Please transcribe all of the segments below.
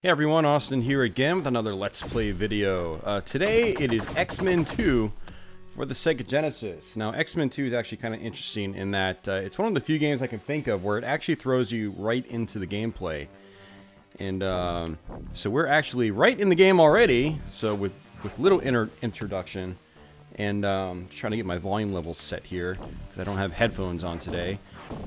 Hey everyone, Austin here again with another Let's Play video. Uh, today it is X-Men 2 for the Sega Genesis. Now X-Men 2 is actually kind of interesting in that uh, it's one of the few games I can think of where it actually throws you right into the gameplay. And um, so we're actually right in the game already, so with, with little introduction. And um, trying to get my volume levels set here because I don't have headphones on today.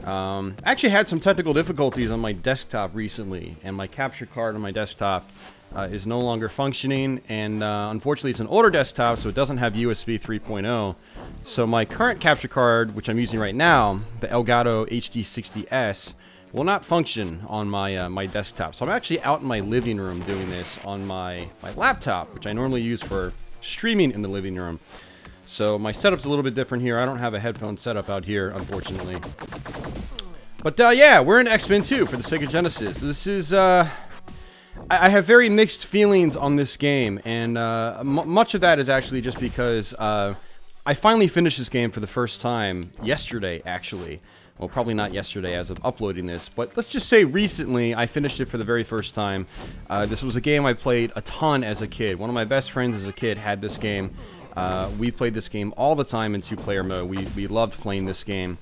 Um, I actually had some technical difficulties on my desktop recently, and my capture card on my desktop uh, is no longer functioning, and uh, unfortunately it's an older desktop, so it doesn't have USB 3.0. So my current capture card, which I'm using right now, the Elgato HD60S, will not function on my uh, my desktop. So I'm actually out in my living room doing this on my, my laptop, which I normally use for streaming in the living room. So my setup's a little bit different here. I don't have a headphone setup out here, unfortunately. But uh, yeah, we're in X-Men 2 for the Sega Genesis. This is, uh, I, have very mixed feelings on this game, and uh, much of that is actually just because uh, I finally finished this game for the first time yesterday, actually. Well, probably not yesterday as of uploading this, but let's just say recently I finished it for the very first time. Uh, this was a game I played a ton as a kid. One of my best friends as a kid had this game. Uh, we played this game all the time in two-player mode. We, we loved playing this game.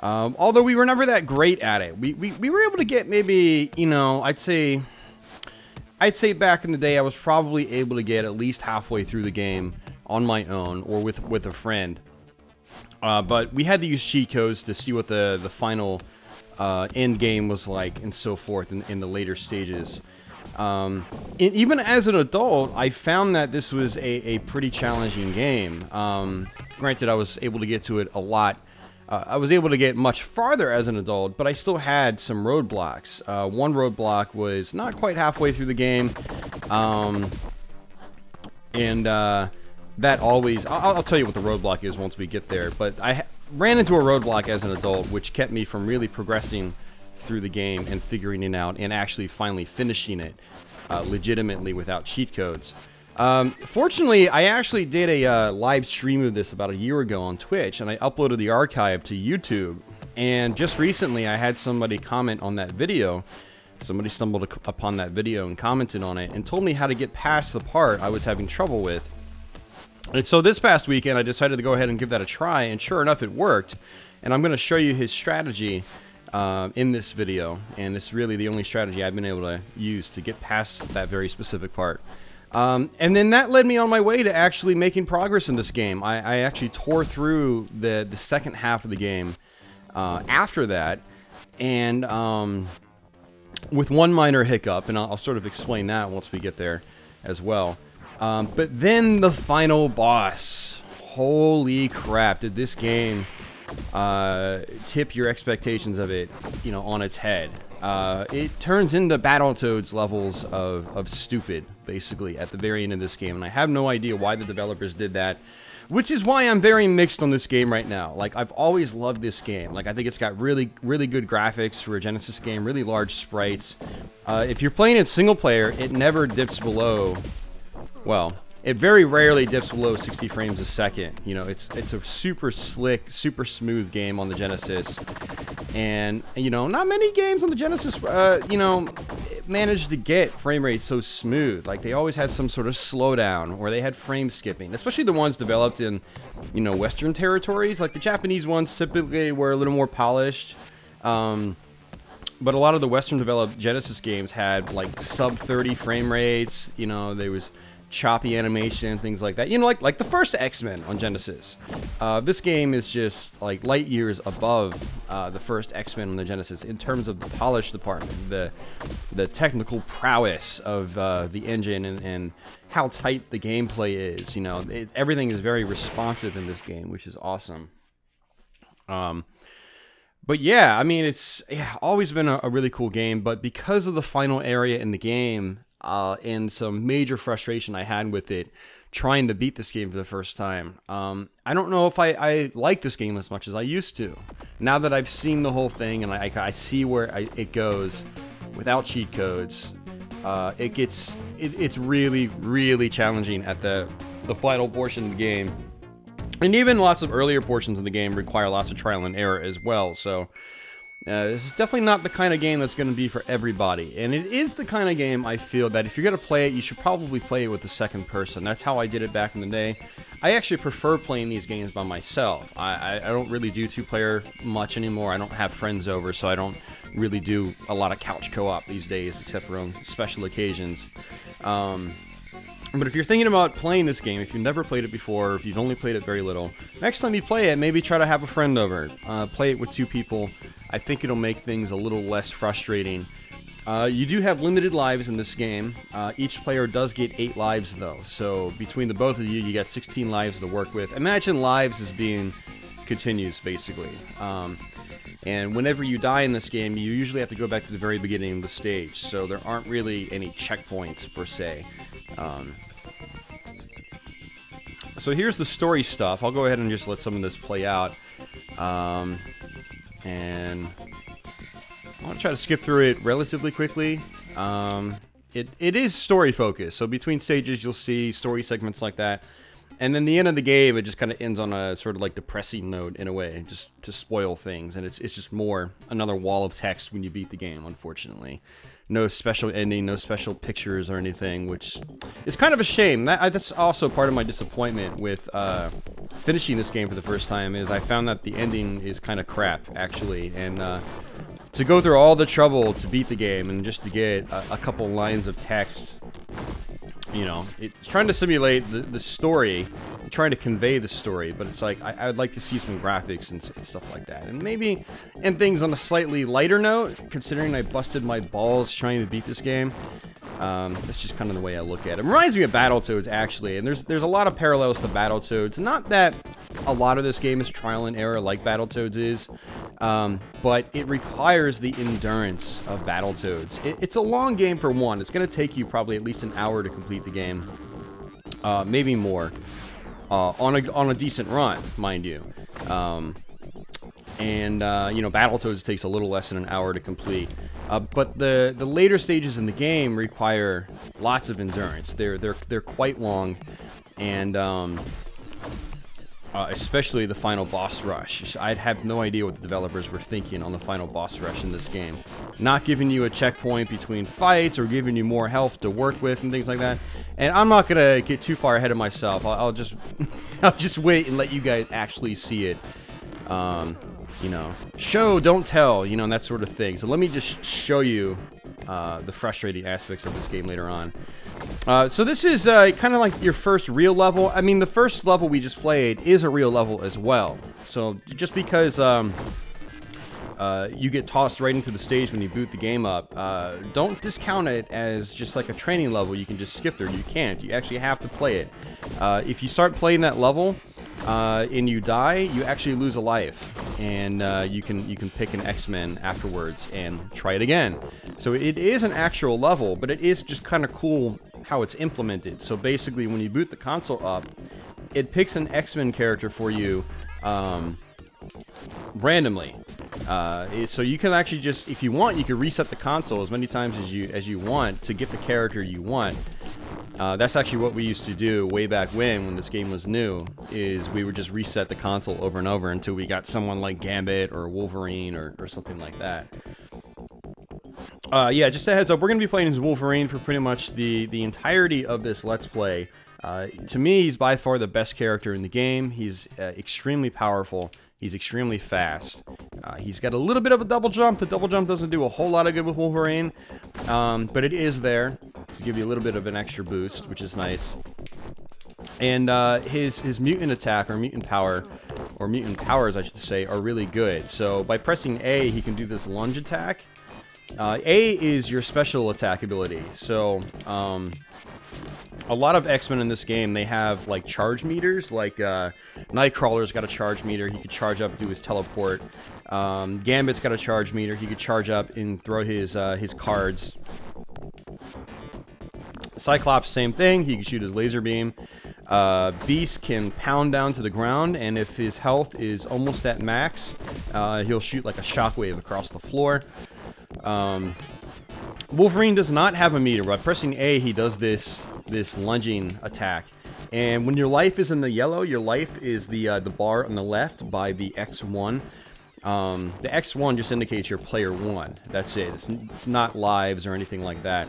Um, although we were never that great at it. We, we, we were able to get maybe, you know, I'd say... I'd say back in the day I was probably able to get at least halfway through the game on my own or with, with a friend. Uh, but we had to use cheat codes to see what the, the final uh, end game was like and so forth in, in the later stages. Um, even as an adult, I found that this was a, a pretty challenging game. Um, granted, I was able to get to it a lot. Uh, I was able to get much farther as an adult, but I still had some roadblocks. Uh, one roadblock was not quite halfway through the game, um, and uh, that always... I'll, I'll, tell you what the roadblock is once we get there, but I ran into a roadblock as an adult, which kept me from really progressing through the game and figuring it out and actually finally finishing it uh, legitimately without cheat codes. Um, fortunately, I actually did a uh, live stream of this about a year ago on Twitch, and I uploaded the archive to YouTube. And just recently, I had somebody comment on that video. Somebody stumbled upon that video and commented on it and told me how to get past the part I was having trouble with. And so this past weekend, I decided to go ahead and give that a try, and sure enough, it worked. And I'm going to show you his strategy uh, in this video, and it's really the only strategy I've been able to use to get past that very specific part. Um, and then that led me on my way to actually making progress in this game. I, I actually tore through the, the second half of the game uh, after that, and um, with one minor hiccup, and I'll, I'll, sort of explain that once we get there as well. Um, but then the final boss. Holy crap, did this game uh, tip your expectations of it, you know, on its head. Uh, it turns into Battletoads levels of, of stupid, basically, at the very end of this game. And I have no idea why the developers did that. Which is why I'm very mixed on this game right now. Like, I've always loved this game. Like, I think it's got really, really good graphics for a Genesis game, really large sprites. Uh, if you're playing it single player, it never dips below, well, it very rarely dips below 60 frames a second. You know, it's it's a super slick, super smooth game on the Genesis, and you know, not many games on the Genesis, uh, you know, managed to get frame rates so smooth. Like they always had some sort of slowdown, or they had frame skipping. Especially the ones developed in, you know, Western territories. Like the Japanese ones typically were a little more polished. Um, but a lot of the Western developed Genesis games had like sub 30 frame rates. You know, there was choppy animation, and things like that. You know, like like the first X-Men on Genesis. Uh, this game is just like light years above uh, the first X-Men on the Genesis in terms of the polish department, the the technical prowess of uh, the engine, and, and how tight the gameplay is. You know, it, everything is very responsive in this game, which is awesome. Um, but yeah, I mean, it's yeah, always been a, a, really cool game. But because of the final area in the game, uh, and some major frustration I had with it trying to beat this game for the first time. Um, I don't know if I, I, like this game as much as I used to. Now that I've seen the whole thing and I, I see where I, it goes without cheat codes, uh, it gets it, it's really really challenging at the the final portion of the game. And even lots of earlier portions of the game require lots of trial and error as well. So Uh, this is definitely not the kind of game that's going to be for everybody, and it is the kind of game I feel that if you're going to play it, you should probably play it with the second person. That's how I did it back in the day. I actually prefer playing these games by myself. I, I, I don't really do two-player much anymore. I don't have friends over, so I don't really do a lot of couch co-op these days, except for on special occasions. Um, but if you're thinking about playing this game, if you've never played it before, if you've only played it very little, next time you play it, maybe try to have a friend over. Uh, play it with two people. I think it'll make things a little less frustrating. Uh, you do have limited lives in this game. Uh, each player does get 8 lives, though. So between the both of you, you got 16 lives to work with. Imagine lives as being continues, basically. Um, and whenever you die in this game, you usually have to go back to the very beginning of the stage. So there aren't really any checkpoints, per se. Um, so here's the story stuff. I'll go ahead and just let some of this play out. Um, and I want to try to skip through it relatively quickly. Um, it, it is story focused, so between stages you'll see story segments like that. And then the end of the game, it just kind of ends on a sort of like depressing note in a way, just to spoil things. And it's, it's just more another wall of text when you beat the game, unfortunately no special ending, no special pictures or anything, which is kind of a shame. That, that's also part of my disappointment with uh, finishing this game for the first time, is I found that the ending is kind of crap, actually. And uh, to go through all the trouble to beat the game and just to get a, a couple lines of text you know, it's trying to simulate the, the story, trying to convey the story, but it's like, I, I would like to see some graphics and, and, stuff like that. And maybe end things on a slightly lighter note, considering I busted my balls trying to beat this game. Um, that's just kind of the way I look at it. it. Reminds me of Battletoads, actually, and there's there's a lot of parallels to Battletoads. Not that a lot of this game is trial and error like Battletoads is, um, but it requires the endurance of Battletoads. It, it's a long game for one. It's going to take you probably at least an hour to complete the game, uh, maybe more, uh, on a on a decent run, mind you. Um, and uh, you know, Battletoads takes a little less than an hour to complete. Uh, but the the later stages in the game require lots of endurance. They're they're they're quite long, and um, uh, especially the final boss rush. I'd have no idea what the developers were thinking on the final boss rush in this game. Not giving you a checkpoint between fights or giving you more health to work with and things like that. And I'm not gonna get too far ahead of myself. I'll, I'll just I'll just wait and let you guys actually see it. Um, you know, show, don't tell, you know, and that sort of thing. So let me just show you uh, the frustrating aspects of this game later on. Uh, so this is uh, kind of like your first real level. I mean, the first level we just played is a real level as well. So just because um, uh, you get tossed right into the stage when you boot the game up, uh, don't discount it as just like a training level you can just skip through. You can't. You actually have to play it. Uh, if you start playing that level, uh, and you die, you actually lose a life, and uh, you can you can pick an X-Men afterwards and try it again. So it is an actual level, but it is just kind of cool how it's implemented. So basically, when you boot the console up, it picks an X-Men character for you um, randomly. Uh, so you can actually just, if you want, you can reset the console as many times as you as you want to get the character you want. Uh, that's actually what we used to do way back when, when this game was new, is we would just reset the console over and over until we got someone like Gambit or Wolverine or, or something like that. Uh, yeah, just a heads up, we're going to be playing as Wolverine for pretty much the, the entirety of this Let's Play. Uh, to me, he's by far the best character in the game. He's uh, extremely powerful. He's extremely fast. Uh, he's got a little bit of a double jump. The double jump doesn't do a whole lot of good with Wolverine, um, but it is there to give you a little bit of an extra boost, which is nice. And uh, his his mutant attack or mutant power, or mutant powers, I should say, are really good. So by pressing A, he can do this lunge attack. Uh, A is your special attack ability. So um, a lot of X-Men in this game, they have like charge meters. Like uh, Nightcrawler's got a charge meter. He could charge up, do his teleport. Um, Gambit's got a charge meter. He could charge up and throw his uh, his cards. Cyclops, same thing. He can shoot his laser beam. Uh, Beast can pound down to the ground, and if his health is almost at max, uh, he'll shoot like a shockwave across the floor. Um, Wolverine does not have a meter. By pressing A, he does this this lunging attack. And when your life is in the yellow, your life is the uh, the bar on the left by the X1. Um, the X1 just indicates you're player 1. That's it. It's, it's not lives or anything like that.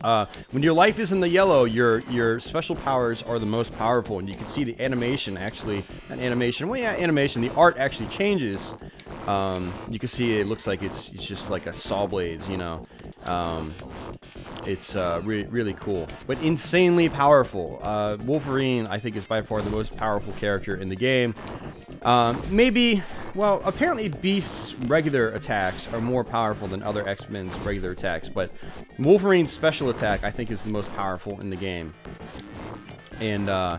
Uh, when your life is in the yellow, your your special powers are the most powerful, and you can see the animation actually, an animation, well yeah, animation, the art actually changes. Um, you can see it looks like it's, it's just like a saw blades, you know. Um, it's uh, re really cool, but insanely powerful. Uh, Wolverine, I think, is by far the most powerful character in the game. Um, maybe, well, apparently Beast's regular attacks are more powerful than other X-Men's regular attacks, but Wolverine's special attack, I think, is the most powerful in the game. And, uh,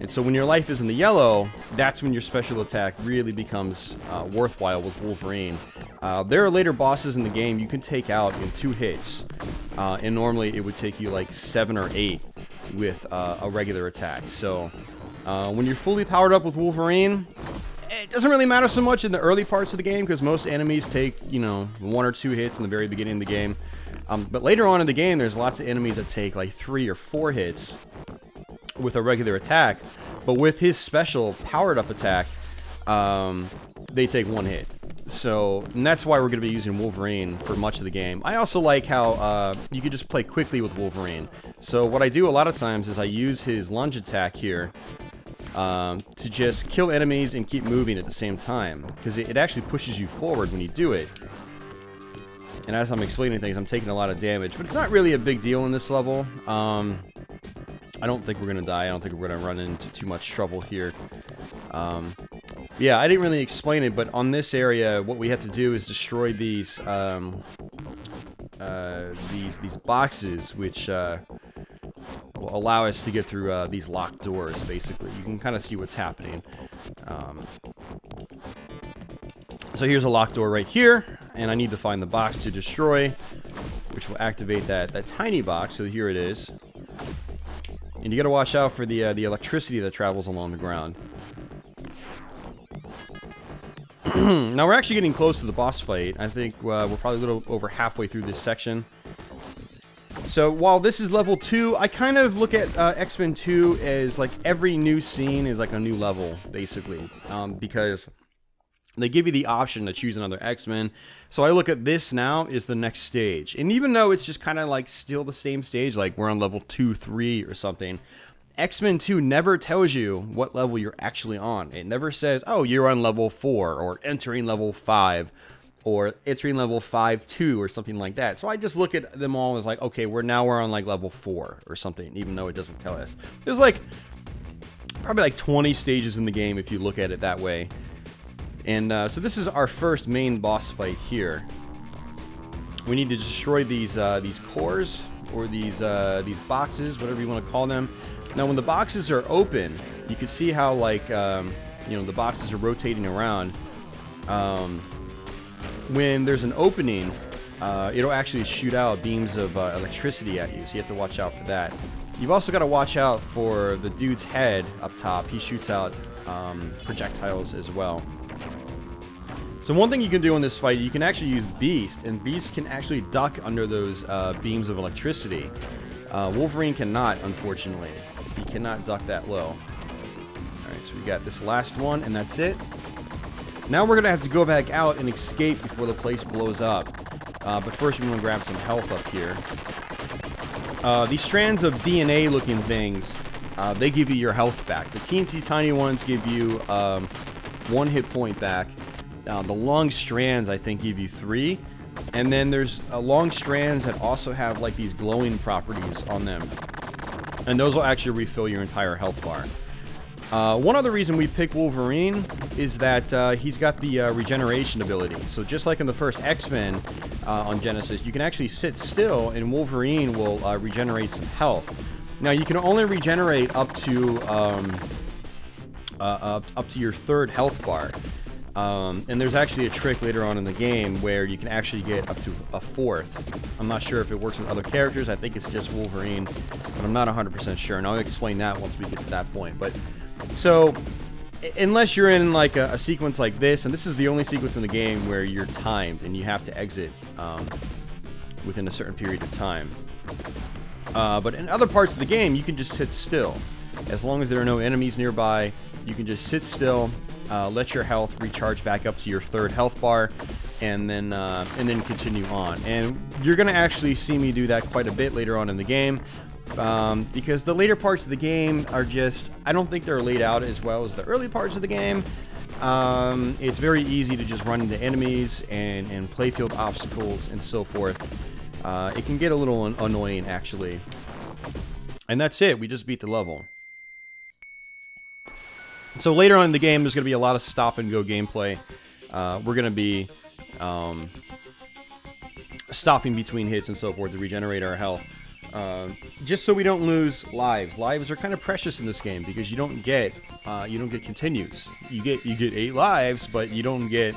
and so when your life is in the yellow, that's when your special attack really becomes uh, worthwhile with Wolverine. Uh, there are later bosses in the game you can take out in two hits, uh, and normally it would take you like seven or eight with uh, a regular attack. So uh, when you're fully powered up with Wolverine, it doesn't really matter so much in the early parts of the game because most enemies take, you know, one or two hits in the very beginning of the game. Um, but later on in the game, there's lots of enemies that take like three or four hits with a regular attack. But with his special powered up attack, um, they take one hit. So, and that's why we're going to be using Wolverine for much of the game. I also like how uh, you can just play quickly with Wolverine. So what I do a lot of times is I use his lunge attack here um, to just kill enemies and keep moving at the same time. Because it, it, actually pushes you forward when you do it. And as I'm explaining things, I'm taking a lot of damage. But it's not really a big deal in this level. Um, I don't think we're going to die. I don't think we're going to run into too much trouble here. Um, yeah, I didn't really explain it, but on this area, what we have to do is destroy these um, uh, these these boxes, which uh, will allow us to get through uh, these locked doors, basically. You can kind of see what's happening. Um, so here's a locked door right here, and I need to find the box to destroy, which will activate that, that tiny box. So here it is. And you gotta watch out for the, uh, the electricity that travels along the ground. now we're actually getting close to the boss fight. I think uh, we're probably a little over halfway through this section. So while this is level 2, I kind of look at uh, X-Men 2 as like every new scene is like a new level, basically. Um, because they give you the option to choose another X-Men. So I look at this now is the next stage. And even though it's just kind of like still the same stage, like we're on level 2, 3 or something, X-Men 2 never tells you what level you're actually on. It never says, oh, you're on level 4 or entering level 5 or entering level 5 2 or something like that. So I just look at them all as like, okay, we're now we're on like level 4 or something, even though it doesn't tell us. There's like probably like 20 stages in the game if you look at it that way. And uh, so this is our first main boss fight here. We need to destroy these uh, these cores or these uh, these boxes, whatever you want to call them. Now, when the boxes are open, you can see how like um, you know the boxes are rotating around. Um, when there's an opening, uh, it'll actually shoot out beams of uh, electricity at you, so you have to watch out for that. You've also got to watch out for the dude's head up top. He shoots out um, projectiles as well. So one thing you can do in this fight, you can actually use Beast, and Beast can actually duck under those uh, beams of electricity. Uh, Wolverine cannot, unfortunately. He cannot duck that low. Alright, so we got this last one, and that's it. Now we're going to have to go back out and escape before the place blows up. Uh, but first we want to grab some health up here. Uh, these strands of DNA looking things, uh, they give you your health back. The teensy tiny ones give you um, one hit point back. Uh, the long strands, I think, give you three. And then there's uh, long strands that also have like these glowing properties on them. And those will actually refill your entire health bar. Uh, one other reason we pick Wolverine is that uh, he's got the uh, regeneration ability. So just like in the first X-Men uh, on Genesis, you can actually sit still and Wolverine will uh, regenerate some health. Now you can only regenerate up to um, uh, up to your third health bar. Um, and there's actually a trick later on in the game where you can actually get up to a fourth. I'm not sure if it works with other characters. I think it's just Wolverine, but I'm not 100% sure. And I'll explain that once we get to that point. But so, unless you're in like a, a, sequence like this, and this is the only sequence in the game where you're timed and you have to exit um, within a certain period of time. Uh, but in other parts of the game, you can just sit still. As long as there are no enemies nearby, you can just sit still, uh, let your health recharge back up to your third health bar, and then uh, and then continue on. And you're gonna actually see me do that quite a bit later on in the game. Um, because the later parts of the game are just, I don't think they're laid out as well as the early parts of the game. Um, it's very easy to just run into enemies and, and playfield obstacles and so forth. Uh, it can get a little an annoying, actually. And that's it. We just beat the level. So later on in the game, there's going to be a lot of stop-and-go gameplay. Uh, we're going to be um, stopping between hits and so forth to regenerate our health. Uh, just so we don't lose lives. Lives are kind of precious in this game because you don't get uh, you don't get continues. You get you get eight lives, but you don't get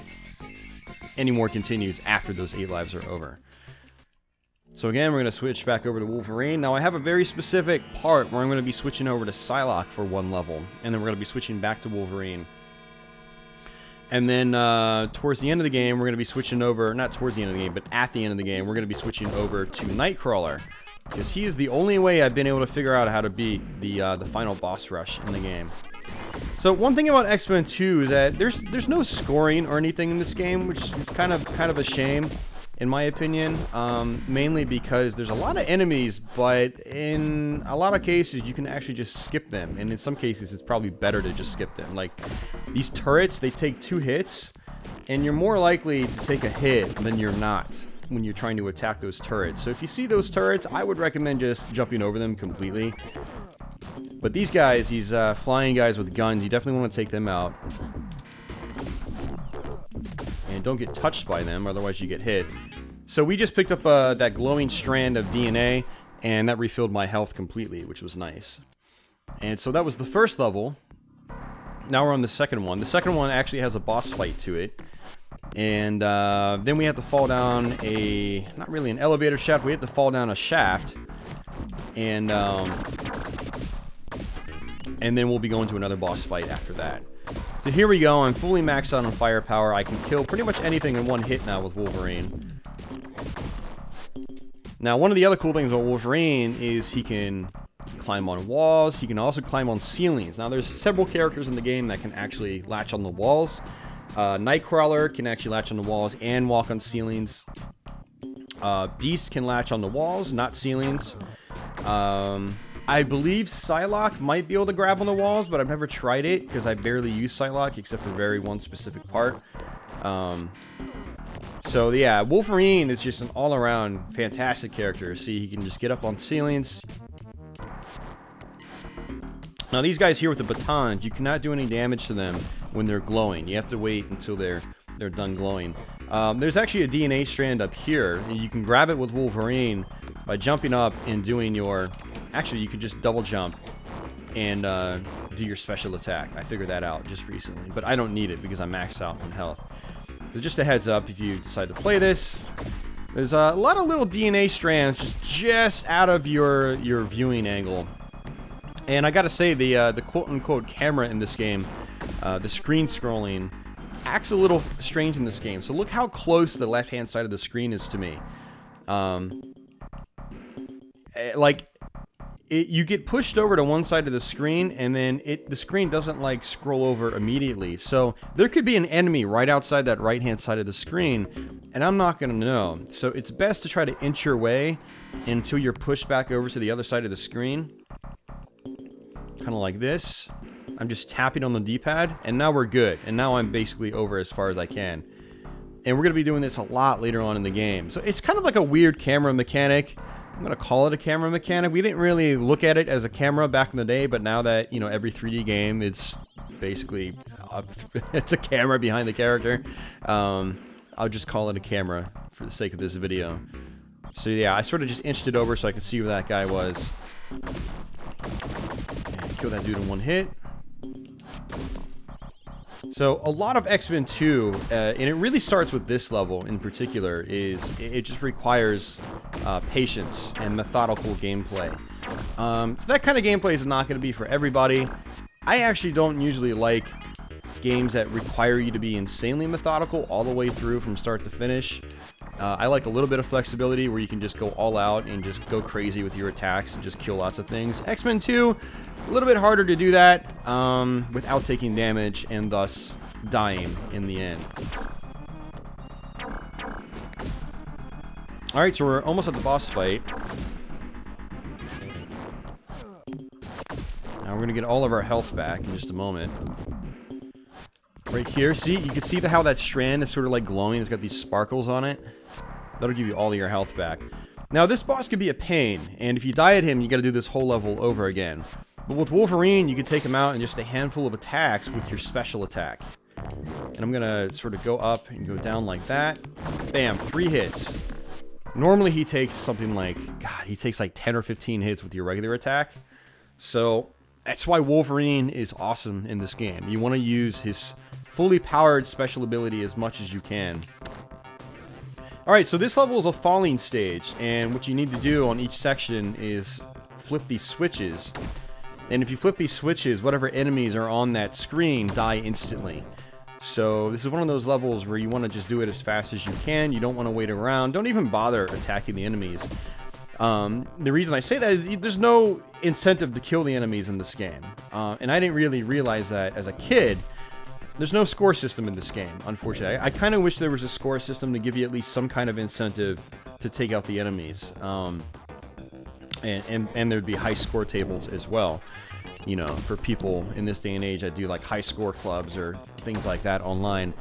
any more continues after those eight lives are over. So again, we're going to switch back over to Wolverine. Now I have a very specific part where I'm going to be switching over to Psylocke for one level, and then we're going to be switching back to Wolverine. And then uh, towards the end of the game, we're going to be switching over, not towards the end of the game, but at the end of the game, we're going to be switching over to Nightcrawler. Because he is the only way I've been able to figure out how to beat the uh, the final boss rush in the game. So one thing about X-Men 2 is that there's there's no scoring or anything in this game, which is kind of kind of a shame, in my opinion. Um, mainly because there's a lot of enemies, but in a lot of cases you can actually just skip them, and in some cases it's probably better to just skip them. Like these turrets, they take two hits, and you're more likely to take a hit than you're not when you're trying to attack those turrets. So if you see those turrets, I would recommend just jumping over them completely. But these guys, these uh, flying guys with guns, you definitely want to take them out. And don't get touched by them, otherwise you get hit. So we just picked up uh, that glowing strand of DNA, and that refilled my health completely, which was nice. And so that was the first level. Now we're on the second one. The second one actually has a boss fight to it. And uh, then we have to fall down a, not really an elevator shaft, we have to fall down a shaft. And, um, and then we'll be going to another boss fight after that. So here we go, I'm fully maxed out on firepower. I can kill pretty much anything in one hit now with Wolverine. Now, one of the other cool things about Wolverine is he can climb on walls. He can also climb on ceilings. Now, there's several characters in the game that can actually latch on the walls. Uh, Nightcrawler can actually latch on the walls and walk on ceilings. Uh, Beast can latch on the walls, not ceilings. Um, I believe Psylocke might be able to grab on the walls, but I've never tried it because I barely use Psylocke except for very one specific part. Um, so yeah, Wolverine is just an all-around fantastic character. See, he can just get up on ceilings. Now these guys here with the batons, you cannot do any damage to them when they're glowing. You have to wait until they're they're done glowing. Um, there's actually a DNA strand up here, and you can grab it with Wolverine by jumping up and doing your... Actually, you can just double jump and uh, do your special attack. I figured that out just recently, but I don't need it because I'm maxed out on health. So just a heads up if you decide to play this. There's a lot of little DNA strands just just out of your your viewing angle. And I gotta say, the uh, the quote-unquote camera in this game uh, the screen scrolling acts a little strange in this game. So look how close the left-hand side of the screen is to me. Um, eh, like, it, you get pushed over to one side of the screen, and then it the screen doesn't, like, scroll over immediately. So there could be an enemy right outside that right-hand side of the screen, and I'm not going to know. So it's best to try to inch your way until you're pushed back over to the other side of the screen. Kind of like this. I'm just tapping on the D-pad, and now we're good. And now I'm basically over as far as I can. And we're going to be doing this a lot later on in the game. So it's kind of like a weird camera mechanic. I'm going to call it a camera mechanic. We didn't really look at it as a camera back in the day, but now that, you know, every 3D game, it's basically, it's a camera behind the character. Um, I'll just call it a camera for the sake of this video. So yeah, I sort of just inched it over so I could see where that guy was. Kill that dude in one hit. So a lot of X-Men 2, uh, and it really starts with this level in particular, is it just requires uh, patience and methodical gameplay. Um, so that kind of gameplay is not going to be for everybody. I actually don't usually like games that require you to be insanely methodical all the way through from start to finish. Uh, I like a little bit of flexibility where you can just go all out and just go crazy with your attacks and just kill lots of things. X-Men 2, a little bit harder to do that um, without taking damage and thus dying in the end. Alright, so we're almost at the boss fight. Now we're going to get all of our health back in just a moment. Right here, see? You can see the, how that strand is sort of like glowing. It's got these sparkles on it. That'll give you all your health back. Now, this boss could be a pain, and if you die at him, you gotta do this whole level over again. But with Wolverine, you can take him out in just a handful of attacks with your special attack. And I'm gonna sort of go up and go down like that. Bam, three hits. Normally he takes something like, God, he takes like 10 or 15 hits with your regular attack. So that's why Wolverine is awesome in this game. You want to use his fully powered special ability as much as you can. Alright, so this level is a falling stage, and what you need to do on each section is flip these switches. And if you flip these switches, whatever enemies are on that screen die instantly. So this is one of those levels where you want to just do it as fast as you can. You don't want to wait around. Don't even bother attacking the enemies. Um, the reason I say that is there's no incentive to kill the enemies in this game. Uh, and I didn't really realize that as a kid. There's no score system in this game, unfortunately. I, I kind of wish there was a score system to give you at least some kind of incentive to take out the enemies. Um, and, and, and there'd be high score tables as well you know, for people in this day and age that do like high score clubs or things like that online.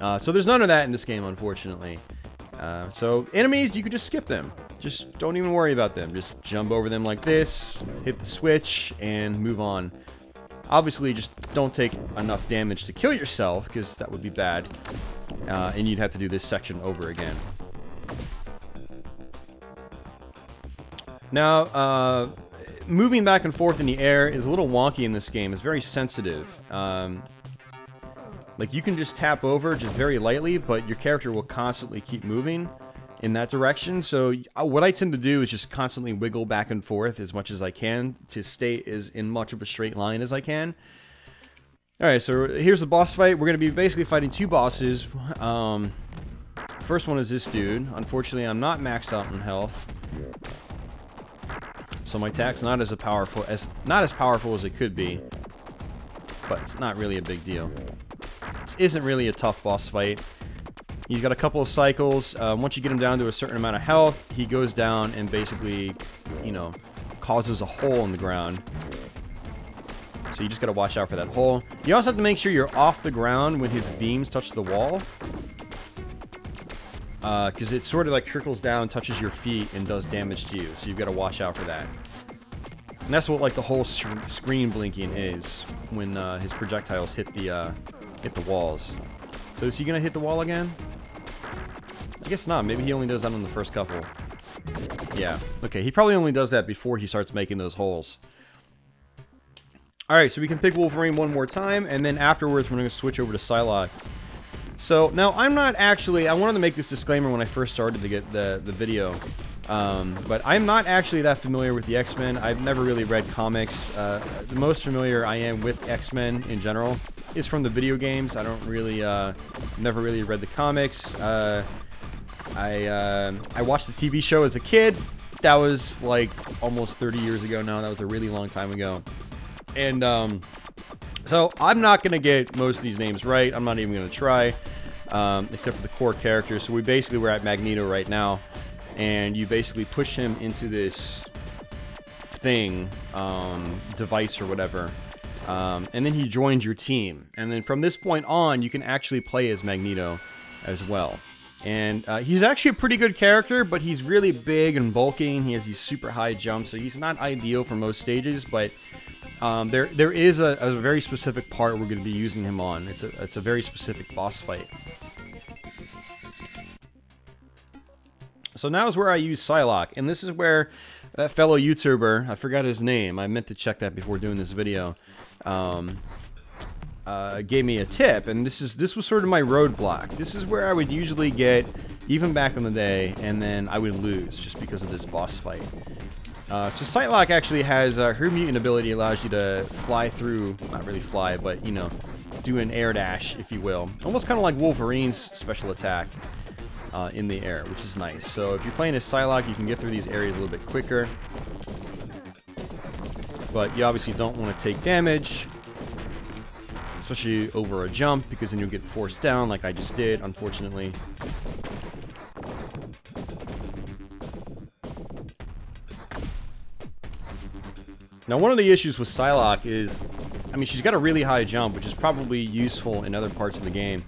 Uh, so there's none of that in this game, unfortunately. Uh, so enemies, you could just skip them. Just don't even worry about them. Just jump over them like this, hit the switch, and move on. Obviously, just don't take enough damage to kill yourself, because that would be bad. Uh, and you'd have to do this section over again. Now, uh, moving back and forth in the air is a little wonky in this game. It's very sensitive. Um, like, you can just tap over just very lightly, but your character will constantly keep moving in that direction. So uh, what I tend to do is just constantly wiggle back and forth as much as I can to stay as in much of a straight line as I can. Alright, so here's the boss fight. We're going to be basically fighting two bosses. Um, first one is this dude. Unfortunately, I'm not maxed out in health. So my attack's not as powerful as not as powerful as it could be. But it's not really a big deal. This isn't really a tough boss fight. He's got a couple of cycles. Uh, once you get him down to a certain amount of health, he goes down and basically, you know, causes a hole in the ground. So you just gotta watch out for that hole. You also have to make sure you're off the ground when his beams touch the wall. Because uh, it sort of like trickles down, touches your feet, and does damage to you. So you've got to watch out for that. And that's what like the whole screen blinking is when uh, his projectiles hit the uh, hit the walls. So is he gonna hit the wall again? I guess not. Maybe he only does that on the first couple. Yeah. Okay. He probably only does that before he starts making those holes. All right. So we can pick Wolverine one more time, and then afterwards we're gonna switch over to Psylocke. So, now, I'm not actually... I wanted to make this disclaimer when I first started to get the, the video. Um, but I'm not actually that familiar with the X-Men. I've never really read comics. Uh, the most familiar I am with X-Men in general is from the video games. I don't really... Uh, never really read the comics. Uh, I, uh, I watched the TV show as a kid. That was, like, almost 30 years ago now. That was a really long time ago. And, um... So, I'm not to get most of these names right. I'm not even to try, um, except for the core characters. So, we basically, we're at Magneto right now, and you basically push him into this thing, um, device or whatever, um, and then he joins your team. And then from this point on, you can actually play as Magneto as well. And uh, he's actually a pretty good character, but he's really big and bulky, and he has these super high jumps, so he's not ideal for most stages, but um, there, there is a, a, very specific part we're going to be using him on. It's a, it's a very specific boss fight. So now is where I use Psylocke, and this is where that fellow YouTuber, I forgot his name, I meant to check that before doing this video, um, uh, gave me a tip, and this is this was sort of my roadblock. This is where I would usually get, even back in the day, and then I would lose just because of this boss fight. Uh, so Psylocke actually has, uh, her mutant ability allows you to fly through, not really fly, but, you know, do an air dash, if you will. Almost kind of like Wolverine's special attack. Uh, in the air, which is nice. So if you're playing as Psylocke, you can get through these areas a little bit quicker. But you obviously don't want to take damage, especially over a jump, because then you'll get forced down like I just did, unfortunately. Now, one of the issues with Psylocke is, I mean, she's got a really high jump, which is probably useful in other parts of the game.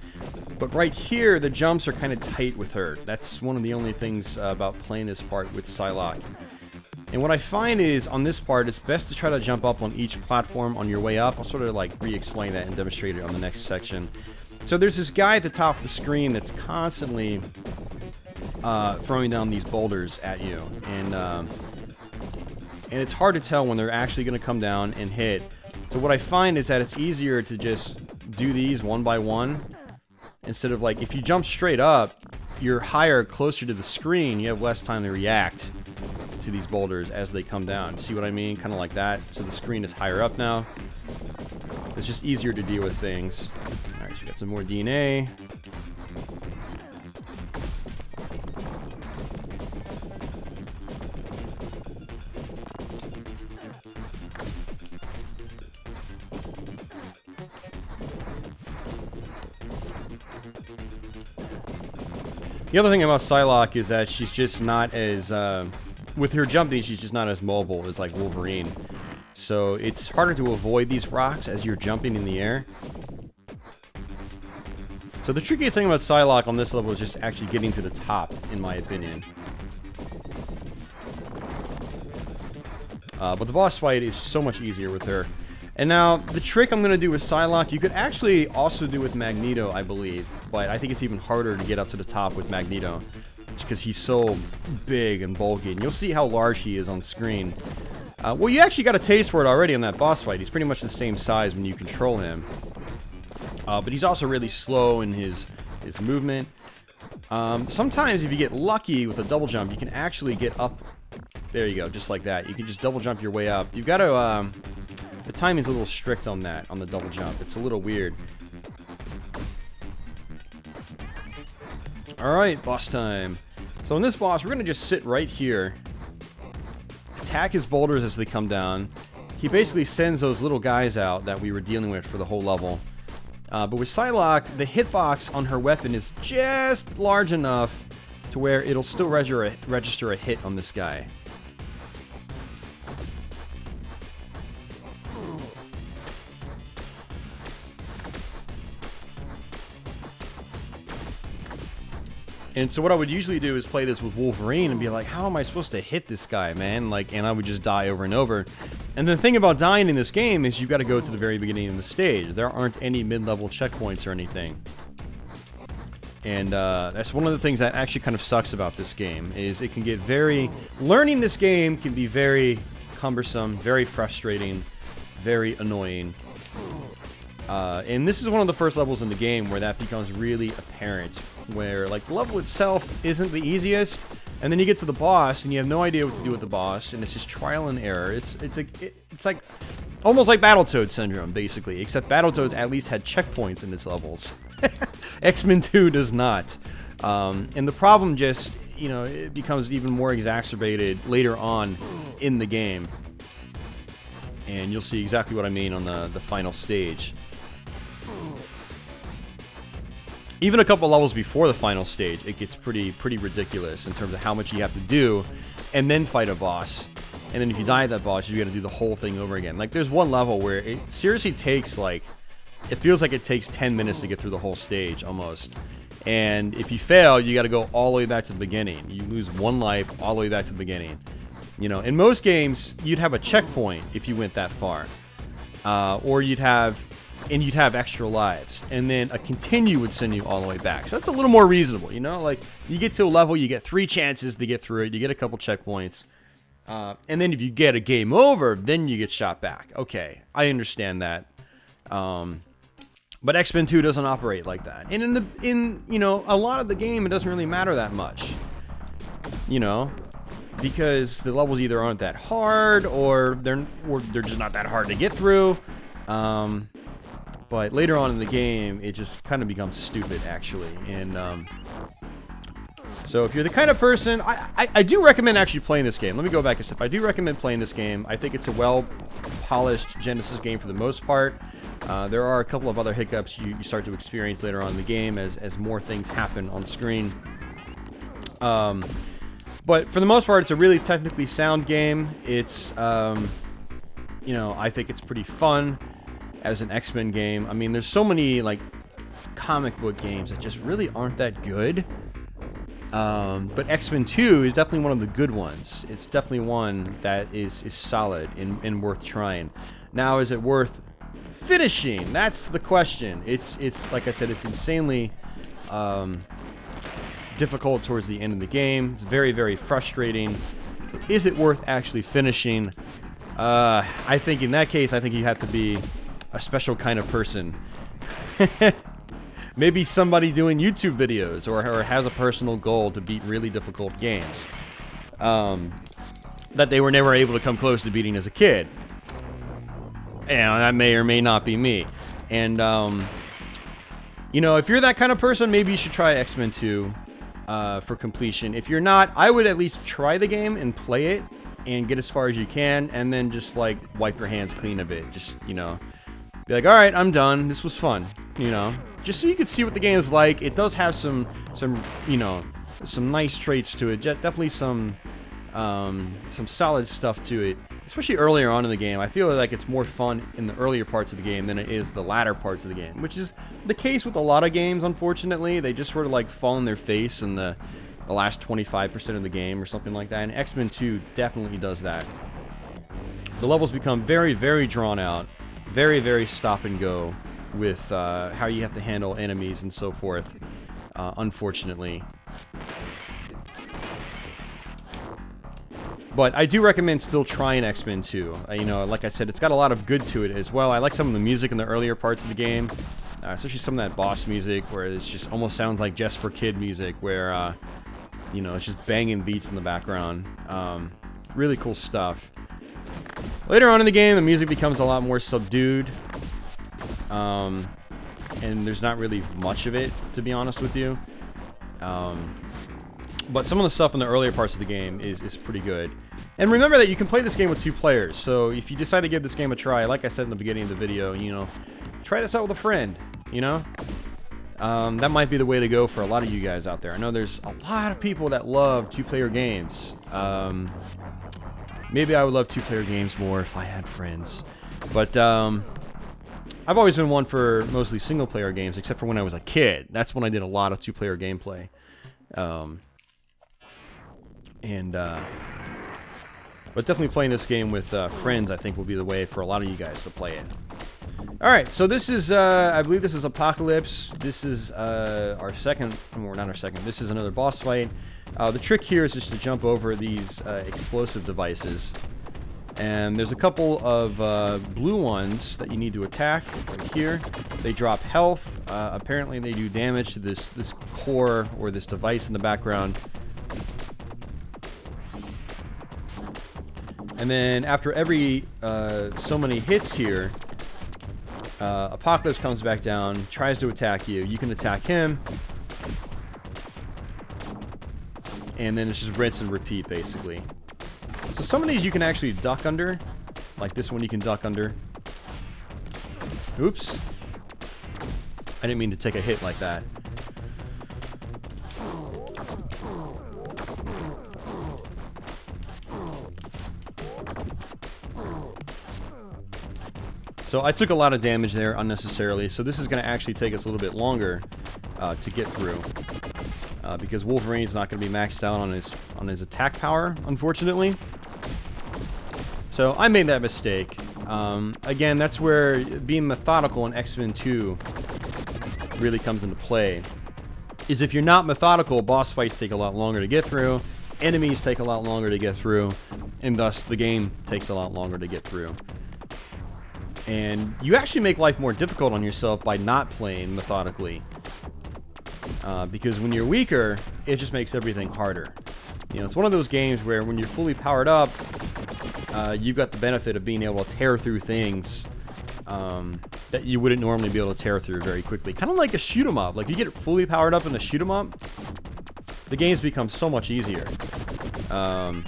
But right here, the jumps are kind of tight with her. That's one of the only things uh, about playing this part with Psylocke. And what I find is, on this part, it's best to try to jump up on each platform on your way up. I'll sort of like re-explain that and demonstrate it on the next section. So there's this guy at the top of the screen that's constantly uh, throwing down these boulders at you. And um, and it's hard to tell when they're actually going to come down and hit. So what I find is that it's easier to just do these one by one instead of like if you jump straight up, you're higher closer to the screen, you have less time to react to these boulders as they come down. See what I mean? Kind of like that. So the screen is higher up now. It's just easier to deal with things. Alright, so we got some more DNA. The other thing about Psylocke is that she's just not as, uh, with her jumping, she's just not as mobile as like Wolverine. So it's harder to avoid these rocks as you're jumping in the air. So the trickiest thing about Psylocke on this level is just actually getting to the top, in my opinion. Uh, but the boss fight is so much easier with her. And now, the trick I'm going to do with Psylocke, you could actually also do with Magneto, I believe. But I think it's even harder to get up to the top with Magneto. Just because he's so big and bulky. And you'll see how large he is on the screen. Uh, well, you actually got a taste for it already in that boss fight. He's pretty much the same size when you control him. Uh, but he's also really slow in his, his movement. Um, sometimes if you get lucky with a double jump, you can actually get up. There you go, just like that. You can just double jump your way up. You've got to... Um, the timing's a little strict on that, on the double jump. It's a little weird. Alright, boss time. So in this boss, we're going to just sit right here. Attack his boulders as they come down. He basically sends those little guys out that we were dealing with for the whole level. Uh, but with Psylocke, the hitbox on her weapon is just large enough to where it'll still register a, register a hit on this guy. And so what I would usually do is play this with Wolverine and be like, how am I supposed to hit this guy, man? Like, and I would just die over and over. And the thing about dying in this game is you've got to go to the very beginning of the stage. There aren't any mid-level checkpoints or anything. And uh, that's one of the things that actually kind of sucks about this game, is it can get very... Learning this game can be very cumbersome, very frustrating, very annoying. Uh, and this is one of the first levels in the game where that becomes really apparent where like the level itself isn't the easiest, and then you get to the boss and you have no idea what to do with the boss, and it's just trial and error. It's it's like it, it's like almost like Battletoad syndrome basically, except Battletoads at least had checkpoints in its levels. X-Men 2 does not, um, and the problem just you know it becomes even more exacerbated later on in the game, and you'll see exactly what I mean on the the final stage. Even a couple levels before the final stage, it gets pretty pretty ridiculous in terms of how much you have to do, and then fight a boss. And then if you die at that boss, you got to do the whole thing over again. Like there's one level where it seriously takes like, it feels like it takes 10 minutes to get through the whole stage almost. And if you fail, you got to go all the way back to the beginning. You lose one life all the way back to the beginning. You know, in most games, you'd have a checkpoint if you went that far. Uh, or you'd have and you'd have extra lives. And then a continue would send you all the way back. So that's a little more reasonable, you know? Like, you get to a level, you get three chances to get through it, you get a couple checkpoints. Uh, and then if you get a game over, then you get shot back. Okay, I understand that. Um, but X-Men 2 doesn't operate like that. And in the in you know a lot of the game, it doesn't really matter that much. You know, because the levels either aren't that hard or they're or they're just not that hard to get through. Um, but later on in the game, it just kind of becomes stupid, actually. And um, So if you're the kind of person, I, I, I, do recommend actually playing this game. Let me go back a step. I do recommend playing this game. I think it's a well-polished Genesis game for the most part. Uh, there are a couple of other hiccups you, you, start to experience later on in the game as, as more things happen on screen. Um, but for the most part, it's a really technically sound game. It's, um, you know, I think it's pretty fun as an X-Men game. I mean, there's so many, like, comic book games that just really aren't that good. Um, but X-Men 2 is definitely one of the good ones. It's definitely one that is, is solid and, and worth trying. Now, is it worth finishing? That's the question. It's, it's like I said, it's insanely um, difficult towards the end of the game. It's very, very frustrating. Is it worth actually finishing? Uh, I think in that case, I think you have to be a special kind of person. Maybe somebody doing YouTube videos or, or, has a personal goal to beat really difficult games um, that they were never able to come close to beating as a kid. And that may or may not be me. And, um, you know, if you're that kind of person, maybe you should try X-Men 2 uh, for completion. If you're not, I would at least try the game and play it and get as far as you can and then just, like, wipe your hands clean of it. Just, you know, be like, all right, I'm done. This was fun, you know, just so you could see what the game is like. It does have some, some, you know, some nice traits to it. Definitely some, um, some solid stuff to it, especially earlier on in the game. I feel like it's more fun in the earlier parts of the game than it is the latter parts of the game, which is the case with a lot of games. Unfortunately, they just sort of like fall in their face in the, the last 25% of the game or something like that. And X-Men 2 definitely does that. The levels become very, very drawn out very, very stop and go with uh, how you have to handle enemies and so forth, uh, unfortunately. But I do recommend still trying X-Men 2. Uh, you know, like I said, it's got a lot of good to it as well. I like some of the music in the earlier parts of the game, uh, especially some of that boss music where it just almost sounds like for Kid music, where, uh, you know, it's just banging beats in the background. Um, really cool stuff. Later on in the game, the music becomes a lot more subdued. Um, and there's not really much of it, to be honest with you. Um, but some of the stuff in the earlier parts of the game is, is pretty good. And remember that you can play this game with two players, so if you decide to give this game a try, like I said in the beginning of the video, you know, try this out with a friend, you know? Um, that might be the way to go for a lot of you guys out there. I know there's a lot of people that love two-player games. Um, Maybe I would love two-player games more if I had friends. But, um, I've always been one for mostly single-player games, except for when I was a kid. That's when I did a lot of two-player gameplay. Um, and, uh, but definitely playing this game with uh, friends, I think, will be the way for a lot of you guys to play it. Alright, so this is, uh, I believe this is Apocalypse. This is uh, our second, or not our second, this is another boss fight. Uh, the trick here is just to jump over these uh, explosive devices. And there's a couple of uh, blue ones that you need to attack right here. They drop health. Uh, apparently they do damage to this, this core or this device in the background. And then after every uh, so many hits here, uh, Apocalypse comes back down, tries to attack you. You can attack him, and then it's just rinse and repeat, basically. So some of these you can actually duck under. Like this one you can duck under. Oops. I didn't mean to take a hit like that. So I took a lot of damage there unnecessarily, so this is going to actually take us a little bit longer uh, to get through uh, because Wolverine's not going to be maxed out on his on his attack power, unfortunately. So I made that mistake. Um, again, that's where being methodical in X-Men 2 really comes into play. Is if you're not methodical, boss fights take a lot longer to get through, enemies take a lot longer to get through, and thus the game takes a lot longer to get through. And you actually make life more difficult on yourself by not playing methodically. Uh, because when you're weaker, it just makes everything harder. You know, it's one of those games where when you're fully powered up, uh, you've got the benefit of being able to tear through things um, that you wouldn't normally be able to tear through very quickly. Kind of like a shoot 'em up. Like you get fully powered up in a shoot 'em up, the games become so much easier. Um,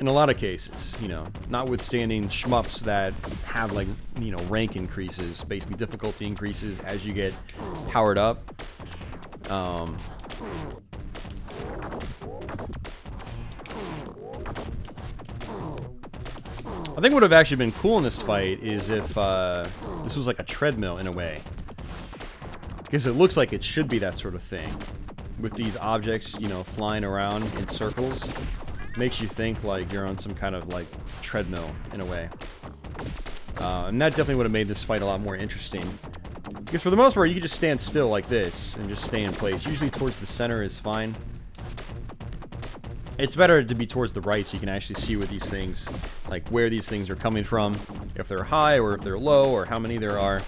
in a lot of cases, you know, notwithstanding shmups that have like, you know, rank increases, basically difficulty increases as you get powered up. Um, I think what would have actually been cool in this fight is if uh, this was like a treadmill in a way. Because it looks like it should be that sort of thing. With these objects, you know, flying around in circles. Makes you think like you're on some kind of like treadmill in a way. Uh, and that definitely would have made this fight a lot more interesting. Because for the most part, you can just stand still like this and just stay in place. Usually towards the center is fine. It's better to be towards the right so you can actually see where these things, like where these things are coming from. If they're high or if they're low or how many there are.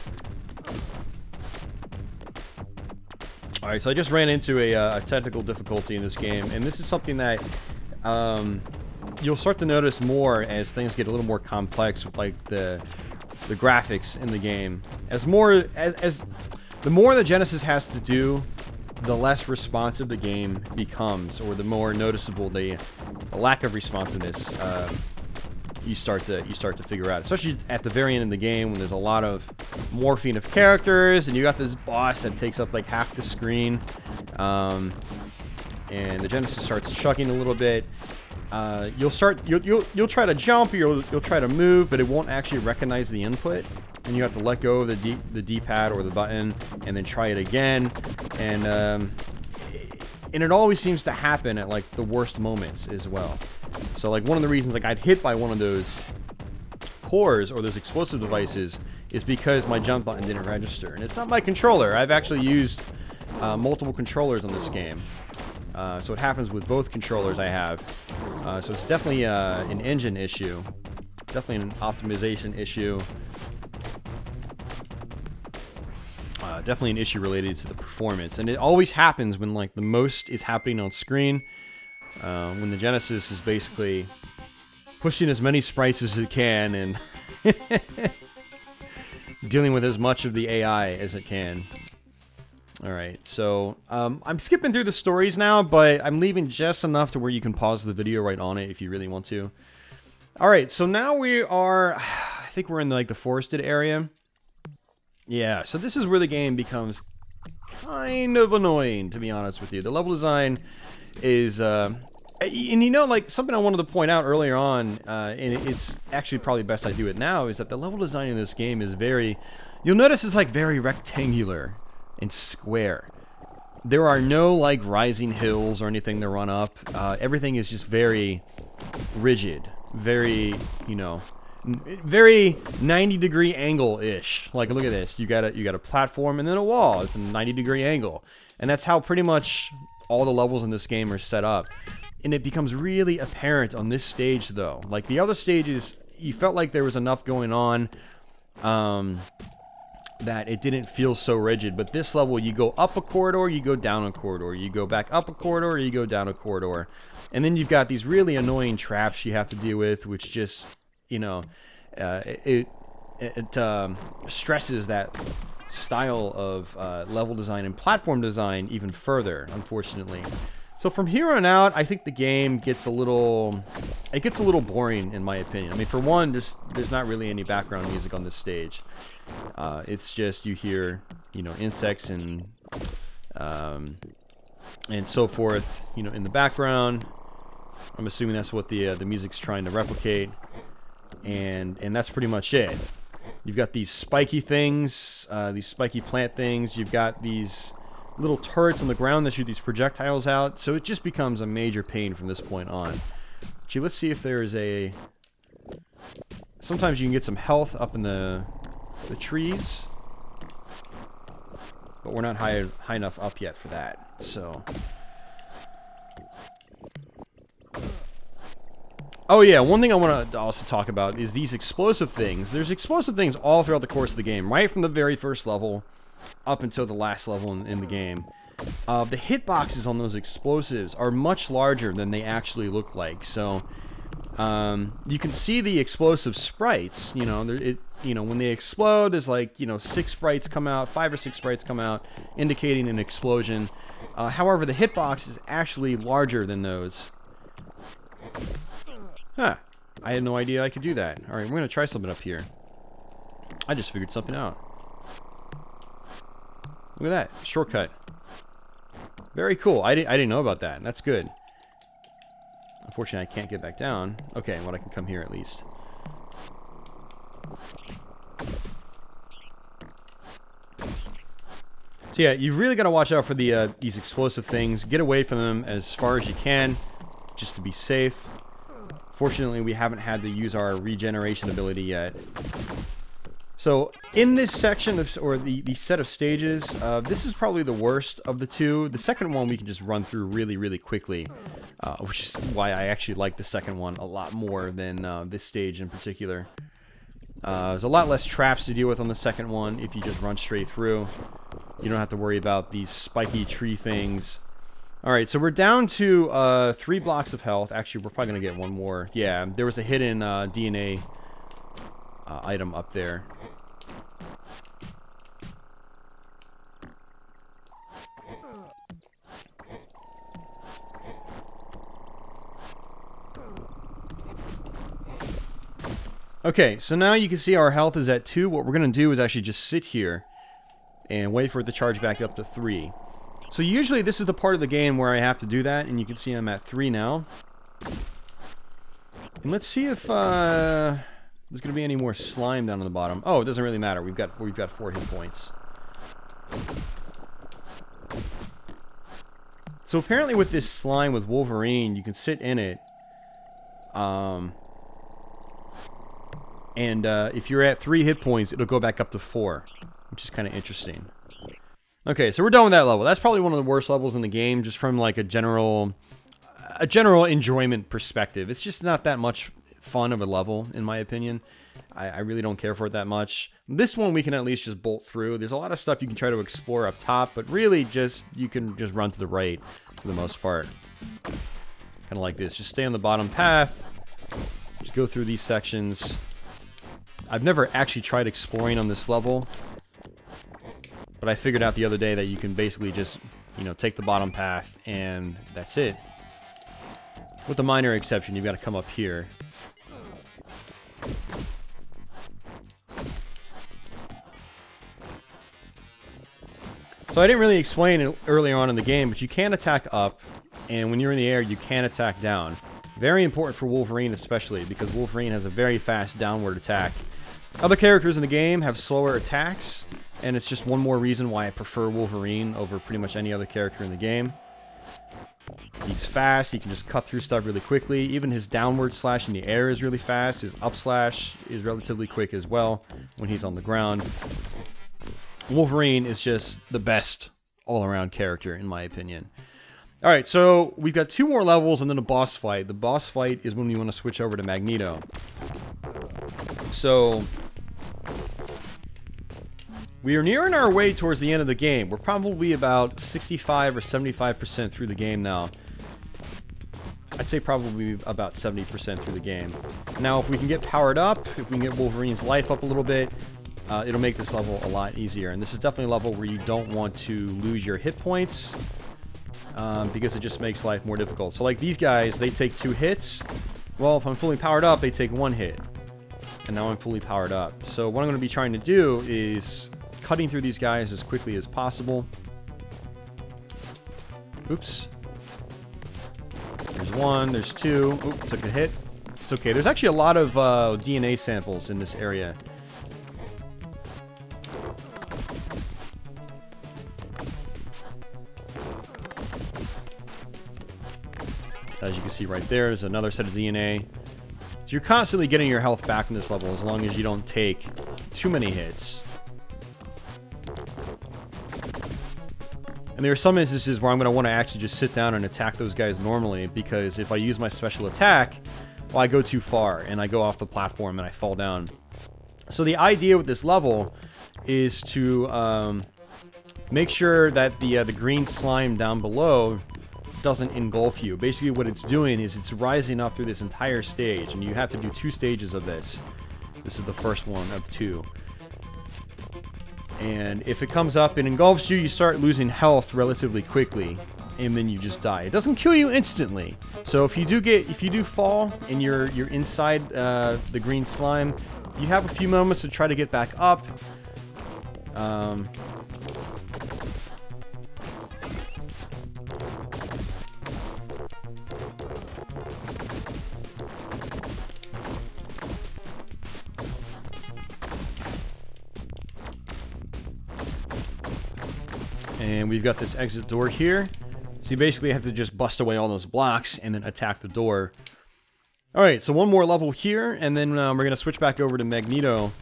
Alright, so I just ran into a, uh, a, technical difficulty in this game, and this is something that um, you'll start to notice more as things get a little more complex like the the graphics in the game. As more as as the more the Genesis has to do, the less responsive the game becomes, or the more noticeable the, the lack of responsiveness uh, you start to you start to figure out. Especially at the very end of the game when there's a lot of morphing of characters, and you got this boss that takes up like half the screen. Um, and the Genesis starts chucking a little bit. Uh, you'll start you'll, you'll you'll try to jump you'll you'll try to move but it won't actually recognize the input. And you have to let go of the D the D-pad or the button and then try it again. And um, and it always seems to happen at like the worst moments as well. So like one of the reasons like I'd hit by one of those cores or those explosive devices is because my jump button didn't register. And it's not my controller. I've actually used uh, multiple controllers on this game uh, so it happens with both controllers I have. Uh, so it's definitely uh, an engine issue. Definitely an optimization issue. Uh, definitely an issue related to the performance. And it always happens when like the most is happening on screen. Uh, when the Genesis is basically pushing as many sprites as it can and dealing with as much of the AI as it can. All right, so um, I'm skipping through the stories now, but I'm leaving just enough to where you can pause the video right on it if you really want to. All right, so now we are, I think we're in like the forested area. Yeah, so this is where the game becomes kind of annoying, to be honest with you. The level design is, uh, and you know, like something I wanted to point out earlier on, uh, and it's actually probably best I do it now, is that the level design in this game is very, you'll notice it's like very rectangular and square. There are no like rising hills or anything to run up. Uh, everything is just very rigid, very you know, very 90 degree angle ish. Like look at this, you got a you got a platform and then a wall. It's a 90 degree angle, and that's how pretty much all the levels in this game are set up. And it becomes really apparent on this stage though. Like the other stages, you felt like there was enough going on. Um, that it didn't feel so rigid. But this level, you go up a corridor, you go down a corridor, you go back up a corridor, you go down a corridor. And then you've got these really annoying traps you have to deal with, which just, you know, uh, it, it um, stresses that style of uh, level design and platform design even further, unfortunately. So from here on out, I think the game gets a little, it gets a little boring in my opinion. I mean, for one, there's there's not really any background music on this stage. Uh, it's just you hear, you know, insects and um, and so forth, you know, in the background. I'm assuming that's what the uh, the music's trying to replicate, and and that's pretty much it. You've got these spiky things, uh, these spiky plant things. You've got these little turrets on the ground that shoot these projectiles out. So it just becomes a major pain from this point on. Gee, let's see if there is a... Sometimes you can get some health up in the the trees. But we're not high, high enough up yet for that. So... Oh yeah, one thing I want to also talk about is these explosive things. There's explosive things all throughout the course of the game, right from the very first level up until the last level in, in the game. Uh, the hitboxes on those explosives are much larger than they actually look like. So um, you can see the explosive sprites. You know, it, you know when they explode, there's like you know six sprites come out, five or six sprites come out, indicating an explosion. Uh, however, the hitbox is actually larger than those. Huh. I had no idea I could do that. Alright, we're going to try something up here. I just figured something out. Look at that. Shortcut. Very cool. I, di I didn't know about that. That's good. Unfortunately, I can't get back down. Okay, well, I can come here at least. So yeah, you've really got to watch out for the uh, these explosive things. Get away from them as far as you can, just to be safe. Fortunately, we haven't had to use our regeneration ability yet. So in this section of, or the, the set of stages, uh, this is probably the worst of the two. The second one we can just run through really, really quickly, uh, which is why I actually like the second one a lot more than uh, this stage in particular. Uh, there's a lot less traps to deal with on the second one if you just run straight through. You don't have to worry about these spiky tree things. Alright, so we're down to uh, three blocks of health. Actually, we're probably going to get one more. Yeah, there was a hidden uh, DNA item up there. Okay, so now you can see our health is at 2. What we're going to do is actually just sit here and wait for it to charge back up to 3. So usually this is the part of the game where I have to do that, and you can see I'm at 3 now. And let's see if uh, there's going to be any more slime down on the bottom. Oh, it doesn't really matter. We've got, we've got 4 hit points. So apparently with this slime with Wolverine, you can sit in it. Um, and uh, if you're at three hit points, it'll go back up to four, which is kind of interesting. Okay, so we're done with that level. That's probably one of the worst levels in the game, just from like a general, a general enjoyment perspective. It's just not that much fun of a level, in my opinion. I, I really don't care for it that much. This one we can at least just bolt through. There's a lot of stuff you can try to explore up top, but really just you can just run to the right for the most part. Kind of like this. Just stay on the bottom path. Just go through these sections. I've never actually tried exploring on this level. But I figured out the other day that you can basically just, you know, take the bottom path and that's it. With the minor exception, you've got to come up here. So I didn't really explain it earlier on in the game, but you can attack up, and when you're in the air, you can attack down. Very important for Wolverine especially, because Wolverine has a very fast downward attack. Other characters in the game have slower attacks, and it's just one more reason why I prefer Wolverine over pretty much any other character in the game. He's fast, he can just cut through stuff really quickly. Even his downward slash in the air is really fast. His up slash is relatively quick as well when he's on the ground. Wolverine is just the best all-around character, in my opinion. Alright, so we've got two more levels and then a boss fight. The boss fight is when we want to switch over to Magneto. So, we are nearing our way towards the end of the game. We're probably about 65 or 75% through the game now. I'd say probably about 70% through the game. Now, if we can get powered up, if we can get Wolverine's life up a little bit, uh, it'll make this level a lot easier. And this is definitely a level where you don't want to lose your hit points um, because it just makes life more difficult. So like these guys, they take two hits. Well, if I'm fully powered up, they take one hit. And now I'm fully powered up. So what I'm going to be trying to do is cutting through these guys as quickly as possible. Oops. There's one, there's two. Oop, took a hit. It's okay. There's actually a lot of uh, DNA samples in this area. See right there, there's another set of DNA. So you're constantly getting your health back in this level as long as you don't take too many hits. And there are some instances where I'm going to want to actually just sit down and attack those guys normally, because if I use my special attack, well, I go too far, and I go off the platform and I fall down. So the idea with this level is to um, make sure that the, uh, the green slime down below doesn't engulf you. Basically what it's doing is it's rising up through this entire stage, and you have to do two stages of this. This is the first one of two. And if it comes up and engulfs you, you start losing health relatively quickly. And then you just die. It doesn't kill you instantly. So if you do get, if you do fall and you're you're inside uh, the green slime, you have a few moments to try to get back up. Um, And we've got this exit door here. So you basically have to just bust away all those blocks and then attack the door. Alright, so one more level here, and then um, we're going to switch back over to Magneto.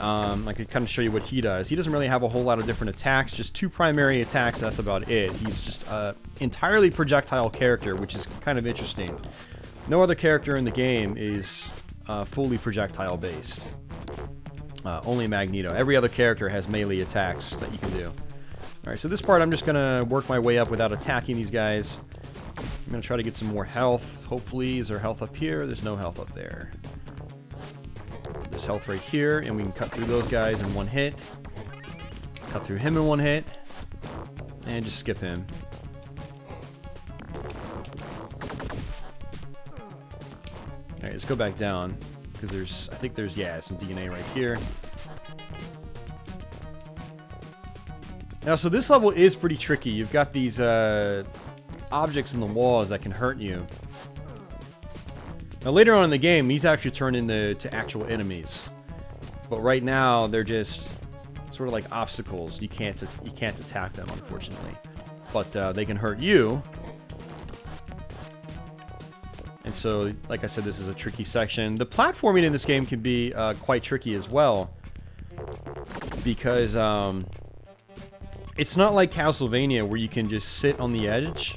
Um, I could kind of show you what he does. He doesn't really have a whole lot of different attacks, just two primary attacks, that's about it. He's just an entirely projectile character, which is kind of interesting. No other character in the game is uh, fully projectile based. Uh, only Magneto. Every other character has melee attacks that you can do. Alright, so this part I'm just to work my way up without attacking these guys. I'm to try to get some more health. Hopefully, is there health up here? There's no health up there. There's health right here, and we can cut through those guys in one hit. Cut through him in one hit. And just skip him. Alright, let's go back down. Because there's, I think there's, yeah, some DNA right here. Now, so this level is pretty tricky. You've got these uh, objects in the walls that can hurt you. Now, later on in the game, these actually turn into to actual enemies. But right now, they're just sort of like obstacles. You can't you can't attack them, unfortunately. But uh, they can hurt you. And so, like I said, this is a tricky section. The platforming in this game can be uh, quite tricky as well. Because, um, it's not like Castlevania where you can just sit on the edge.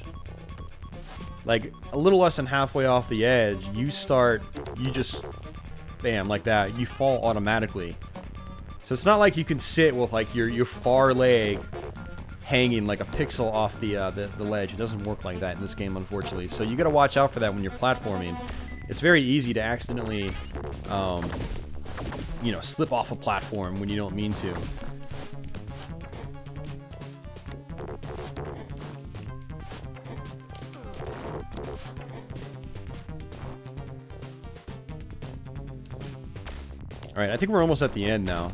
Like, a little less than halfway off the edge, you start, you just, bam, like that. You fall automatically. So it's not like you can sit with, like, your, your far leg hanging like a pixel off the, uh, the, the ledge. It doesn't work like that in this game, unfortunately. So you gotta watch out for that when you're platforming. It's very easy to accidentally, um, you know, slip off a platform when you don't mean to. Alright, I think we're almost at the end now.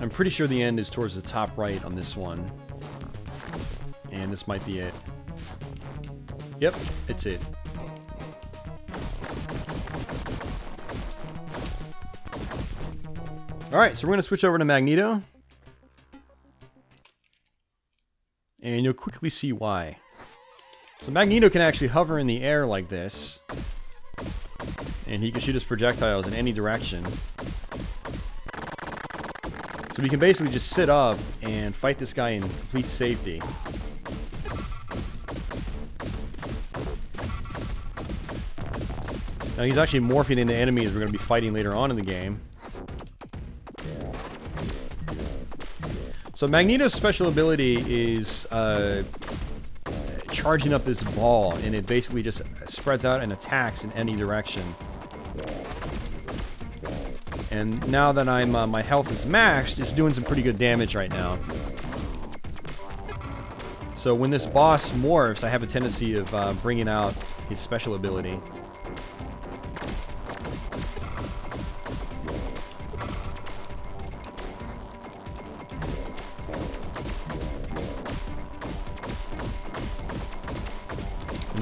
I'm pretty sure the end is towards the top right on this one. And this might be it. Yep, it's it. Alright, so we're going to switch over to Magneto. And you'll quickly see why. So Magneto can actually hover in the air like this. And he can shoot his projectiles in any direction. So we can basically just sit up and fight this guy in complete safety. Now he's actually morphing into enemies we're going to be fighting later on in the game. So Magneto's special ability is uh, charging up this ball, and it basically just spreads out and attacks in any direction. And now that I'm uh, my health is maxed, it's doing some pretty good damage right now. So when this boss morphs, I have a tendency of uh, bringing out his special ability.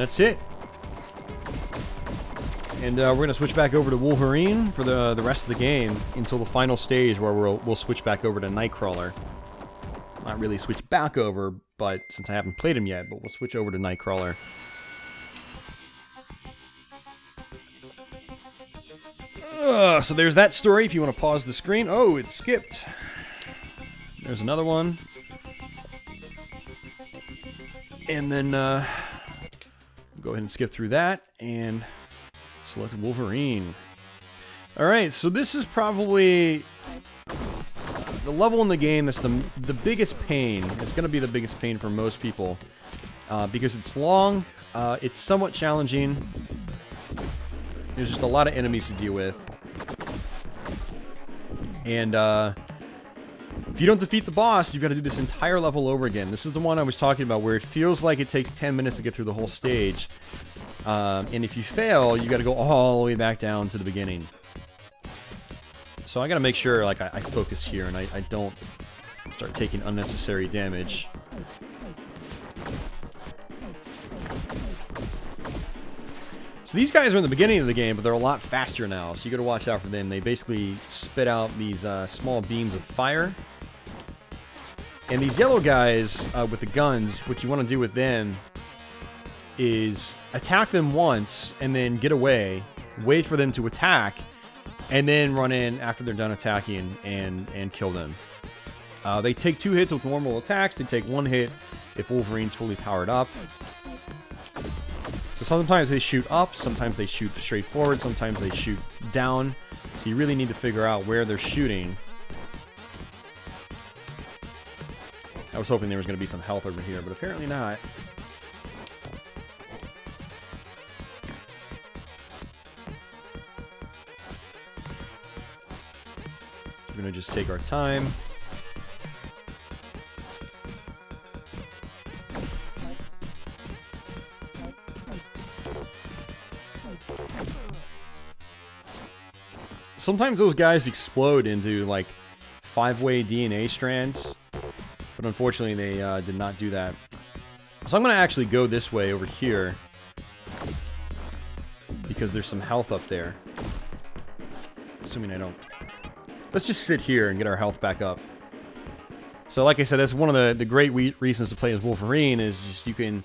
That's it. And uh, we're going to switch back over to Wolverine for the, the rest of the game until the final stage where we'll, we'll switch back over to Nightcrawler. Not really switch back over, but since I haven't played him yet, but we'll switch over to Nightcrawler. Uh, so there's that story if you want to pause the screen. Oh, it skipped. There's another one. And then, uh, Go ahead and skip through that and select Wolverine. Alright, so this is probably the level in the game that's the, the biggest pain. It's going to be the biggest pain for most people. Uh, because it's long, uh, it's somewhat challenging. There's just a lot of enemies to deal with. And, uh, if you don't defeat the boss, you've got to do this entire level over again. This is the one I was talking about where it feels like it takes 10 minutes to get through the whole stage. Um, and if you fail, you got to go all the way back down to the beginning. So I got to make sure like I, I, focus here and I, I don't start taking unnecessary damage. So these guys are in the beginning of the game, but they're a lot faster now, so you gotta watch out for them. They basically spit out these uh, small beams of fire. And these yellow guys uh, with the guns, what you want to do with them is attack them once and then get away, wait for them to attack, and then run in after they're done attacking and, and kill them. Uh, they take two hits with normal attacks, they take one hit if Wolverine's fully powered up. So sometimes they shoot up, sometimes they shoot straight forward, sometimes they shoot down. So you really need to figure out where they're shooting. I was hoping there was going to be some health over here, but apparently not. We're going to just take our time. Sometimes those guys explode into, like, five-way DNA strands. But unfortunately, they uh, did not do that. So I'm going to actually go this way over here. Because there's some health up there. Assuming I don't. Let's just sit here and get our health back up. So like I said, that's one of the, the great reasons to play as Wolverine is just you can,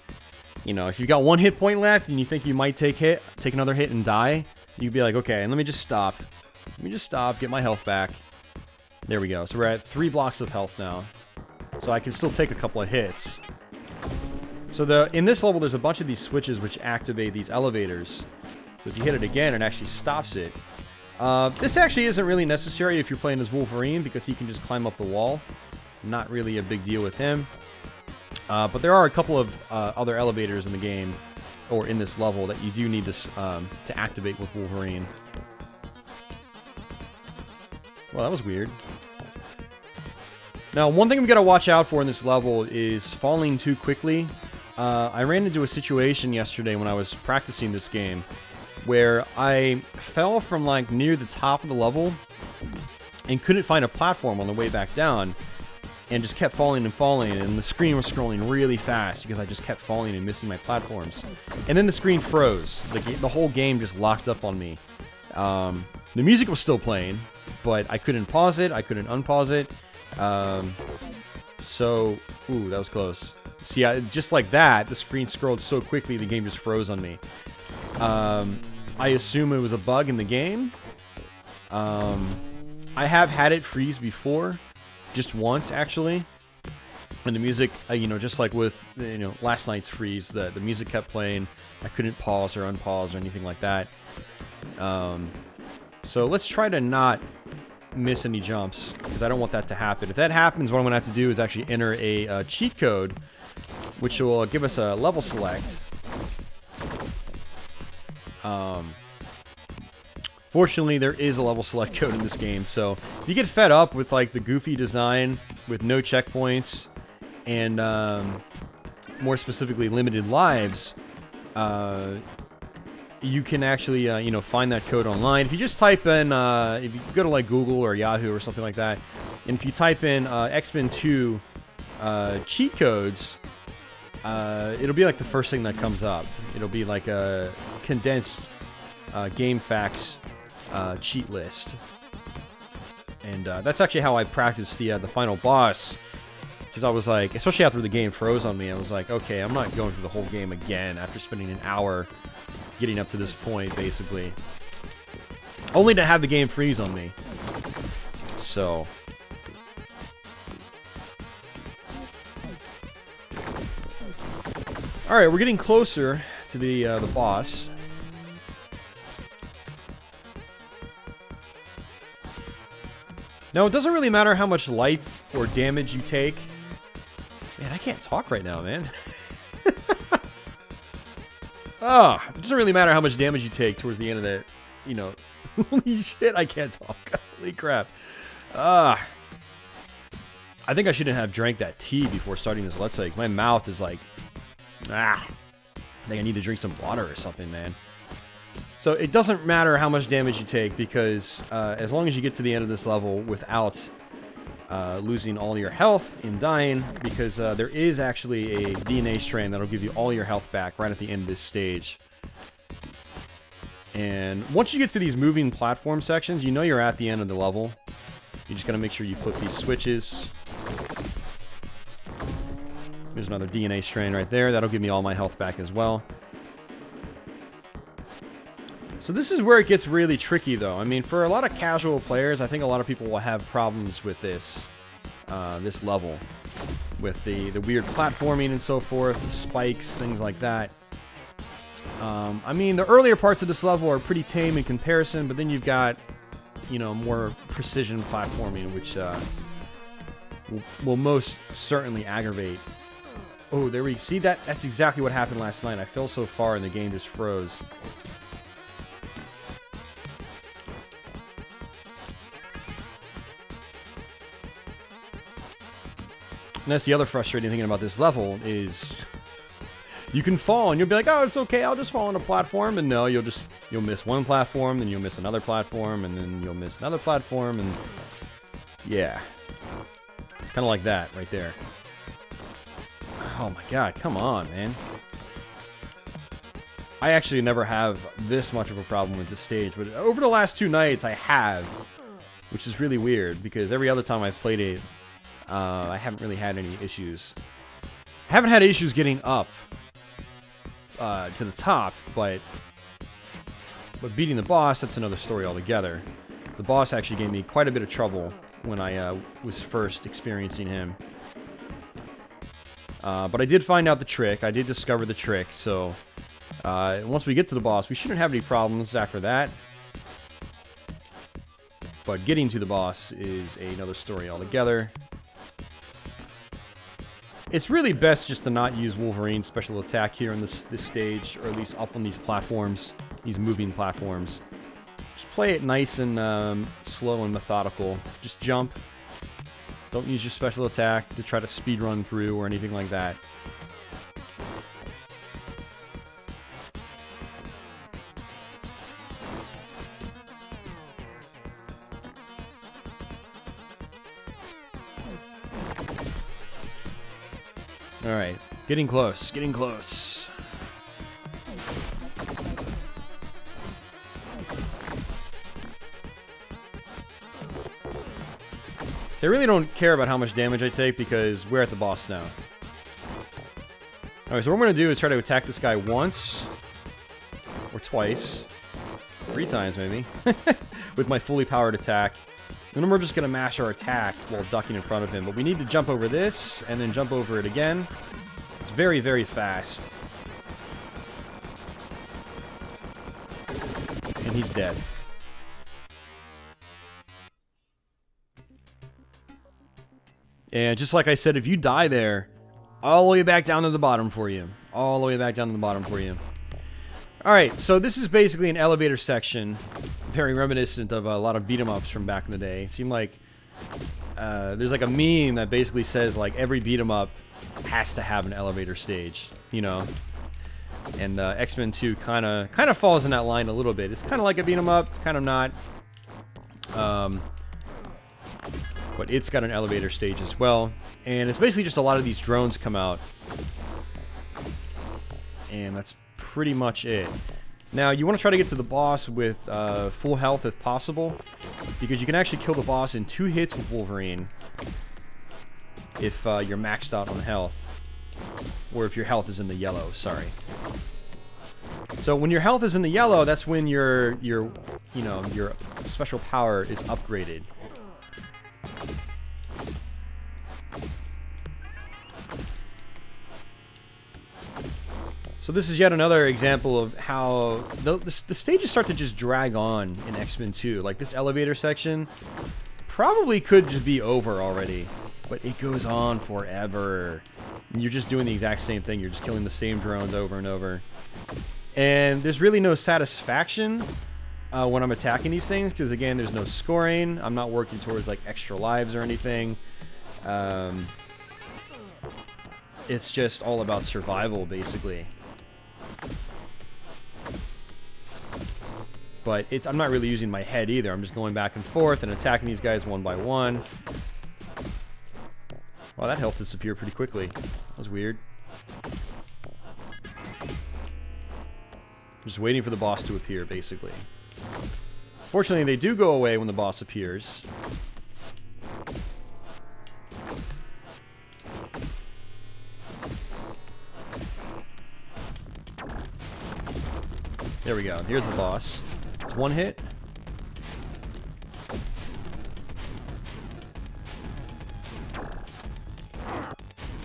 you know, if you've got one hit point left and you think you might take hit, take another hit and die, you'd be like, okay, and let me just stop. Let me just stop, get my health back. There we go. So we're at three blocks of health now. So I can still take a couple of hits. So the in this level, there's a bunch of these switches which activate these elevators. So if you hit it again, it actually stops it. Uh, this actually isn't really necessary if you're playing as Wolverine because he can just climb up the wall. Not really a big deal with him. Uh, but there are a couple of uh, other elevators in the game, or in this level, that you do need to, um, to activate with Wolverine. Well, that was weird. Now, one thing we gotta watch out for in this level is falling too quickly. Uh, I ran into a situation yesterday when I was practicing this game where I fell from like near the top of the level and couldn't find a platform on the way back down and just kept falling and falling and the screen was scrolling really fast because I just kept falling and missing my platforms. And then the screen froze. The, the whole game just locked up on me. Um, the music was still playing, but I couldn't pause it, I couldn't unpause it. Um, so, ooh, that was close. See, I, just like that, the screen scrolled so quickly, the game just froze on me. Um, I assume it was a bug in the game. Um, I have had it freeze before, just once actually. And the music, uh, you know, just like with you know last night's freeze, the the music kept playing. I couldn't pause or unpause or anything like that. Um, so let's try to not miss any jumps, because I don't want that to happen. If that happens, what I'm going to have to do is actually enter a uh, cheat code, which will give us a level select. Um, fortunately, there is a level select code in this game, so if you get fed up with like the goofy design with no checkpoints and um, more specifically limited lives, uh, you can actually, uh, you know, find that code online. If you just type in, uh, if you go to like Google or Yahoo or something like that, and if you type in uh, X-Men 2 uh, cheat codes, uh, it'll be like the first thing that comes up. It'll be like a condensed uh, facts uh, cheat list. And that's actually how I practiced the, the final boss. Because I was like, especially after the game froze on me, I was like, okay, I'm not going through the whole game again after spending an hour getting up to this point, basically. Only to have the game freeze on me. So... Alright, we're getting closer to the, uh, the boss. Now, it doesn't really matter how much life or damage you take. Man, I can't talk right now, man. Oh, it doesn't really matter how much damage you take towards the end of that, you know. Holy shit, I can't talk. Holy crap. Ah. I think I shouldn't have drank that tea before starting this Let's Play. My mouth is like, ah. I think I need to drink some water or something, man. So it doesn't matter how much damage you take because uh, as long as you get to the end of this level without uh, losing all your health and dying, because uh, there is actually a DNA strand that'll give you all your health back right at the end of this stage. And once you get to these moving platform sections, you know you're at the end of the level. You just gotta make sure you flip these switches. There's another DNA strand right there. That'll give me all my health back as well. So this is where it gets really tricky, though. I mean, for a lot of casual players, I think a lot of people will have problems with this, uh, this level, with the the weird platforming and so forth, the spikes, things like that. Um, I mean, the earlier parts of this level are pretty tame in comparison, but then you've got, you know, more precision platforming, which uh, will, will most certainly aggravate. Oh, there we see that. That's exactly what happened last night. I fell so far and the game just froze. And that's the other frustrating thing about this level is you can fall and you'll be like, oh, it's okay, I'll just fall on a platform. And no, you'll just, you'll miss one platform, then you'll miss another platform, and then you'll miss another platform, and yeah. Kind of like that right there. Oh my god, come on, man. I actually never have this much of a problem with this stage, but over the last two nights I have, which is really weird because every other time I've played it, uh, I haven't really had any issues. I haven't had issues getting up uh, to the top, but but beating the boss, that's another story altogether. The boss actually gave me quite a bit of trouble when I uh, was first experiencing him. Uh, but I did find out the trick. I did discover the trick, so uh, once we get to the boss, we shouldn't have any problems after that. But getting to the boss is another story altogether. It's really best just to not use Wolverine's special attack here on this, this stage, or at least up on these platforms, these moving platforms. Just play it nice and um, slow and methodical. Just jump. Don't use your special attack to try to speed run through or anything like that. Alright, getting close, getting close. I really don't care about how much damage I take because we're at the boss now. Alright, so what I'm going to do is try to attack this guy once. Or twice. Three times, maybe. With my fully powered attack. And then we're just going to mash our attack while ducking in front of him. But we need to jump over this, and then jump over it again. It's very, very fast. And he's dead. And just like I said, if you die there, all the way back down to the bottom for you. All the way back down to the bottom for you. Alright, so this is basically an elevator section very reminiscent of a lot of beat 'em ups from back in the day. It seemed like uh, there's like a meme that basically says like every beat 'em up has to have an elevator stage, you know. And uh, X-Men 2 kind of kind of falls in that line a little bit. It's kind of like a beat 'em up, kind of not. Um, but it's got an elevator stage as well. And it's basically just a lot of these drones come out. And that's pretty much it. Now, you want to try to get to the boss with uh, full health if possible, because you can actually kill the boss in two hits with Wolverine if uh, you're maxed out on health, or if your health is in the yellow, sorry. So when your health is in the yellow, that's when your, your, you know, your special power is upgraded. So this is yet another example of how the, the, the, stages start to just drag on in X-Men 2. Like this elevator section, probably could just be over already. But it goes on forever. You're just doing the exact same thing. You're just killing the same drones over and over. And there's really no satisfaction uh, when I'm attacking these things because, again, there's no scoring. I'm not working towards, like, extra lives or anything. Um, it's just all about survival, basically. But it's, I'm not really using my head either. I'm just going back and forth and attacking these guys one by one. Wow, that health disappeared pretty quickly. That was weird. Just waiting for the boss to appear, basically. Fortunately, they do go away when the boss appears. There we go. Here's the boss. It's one hit.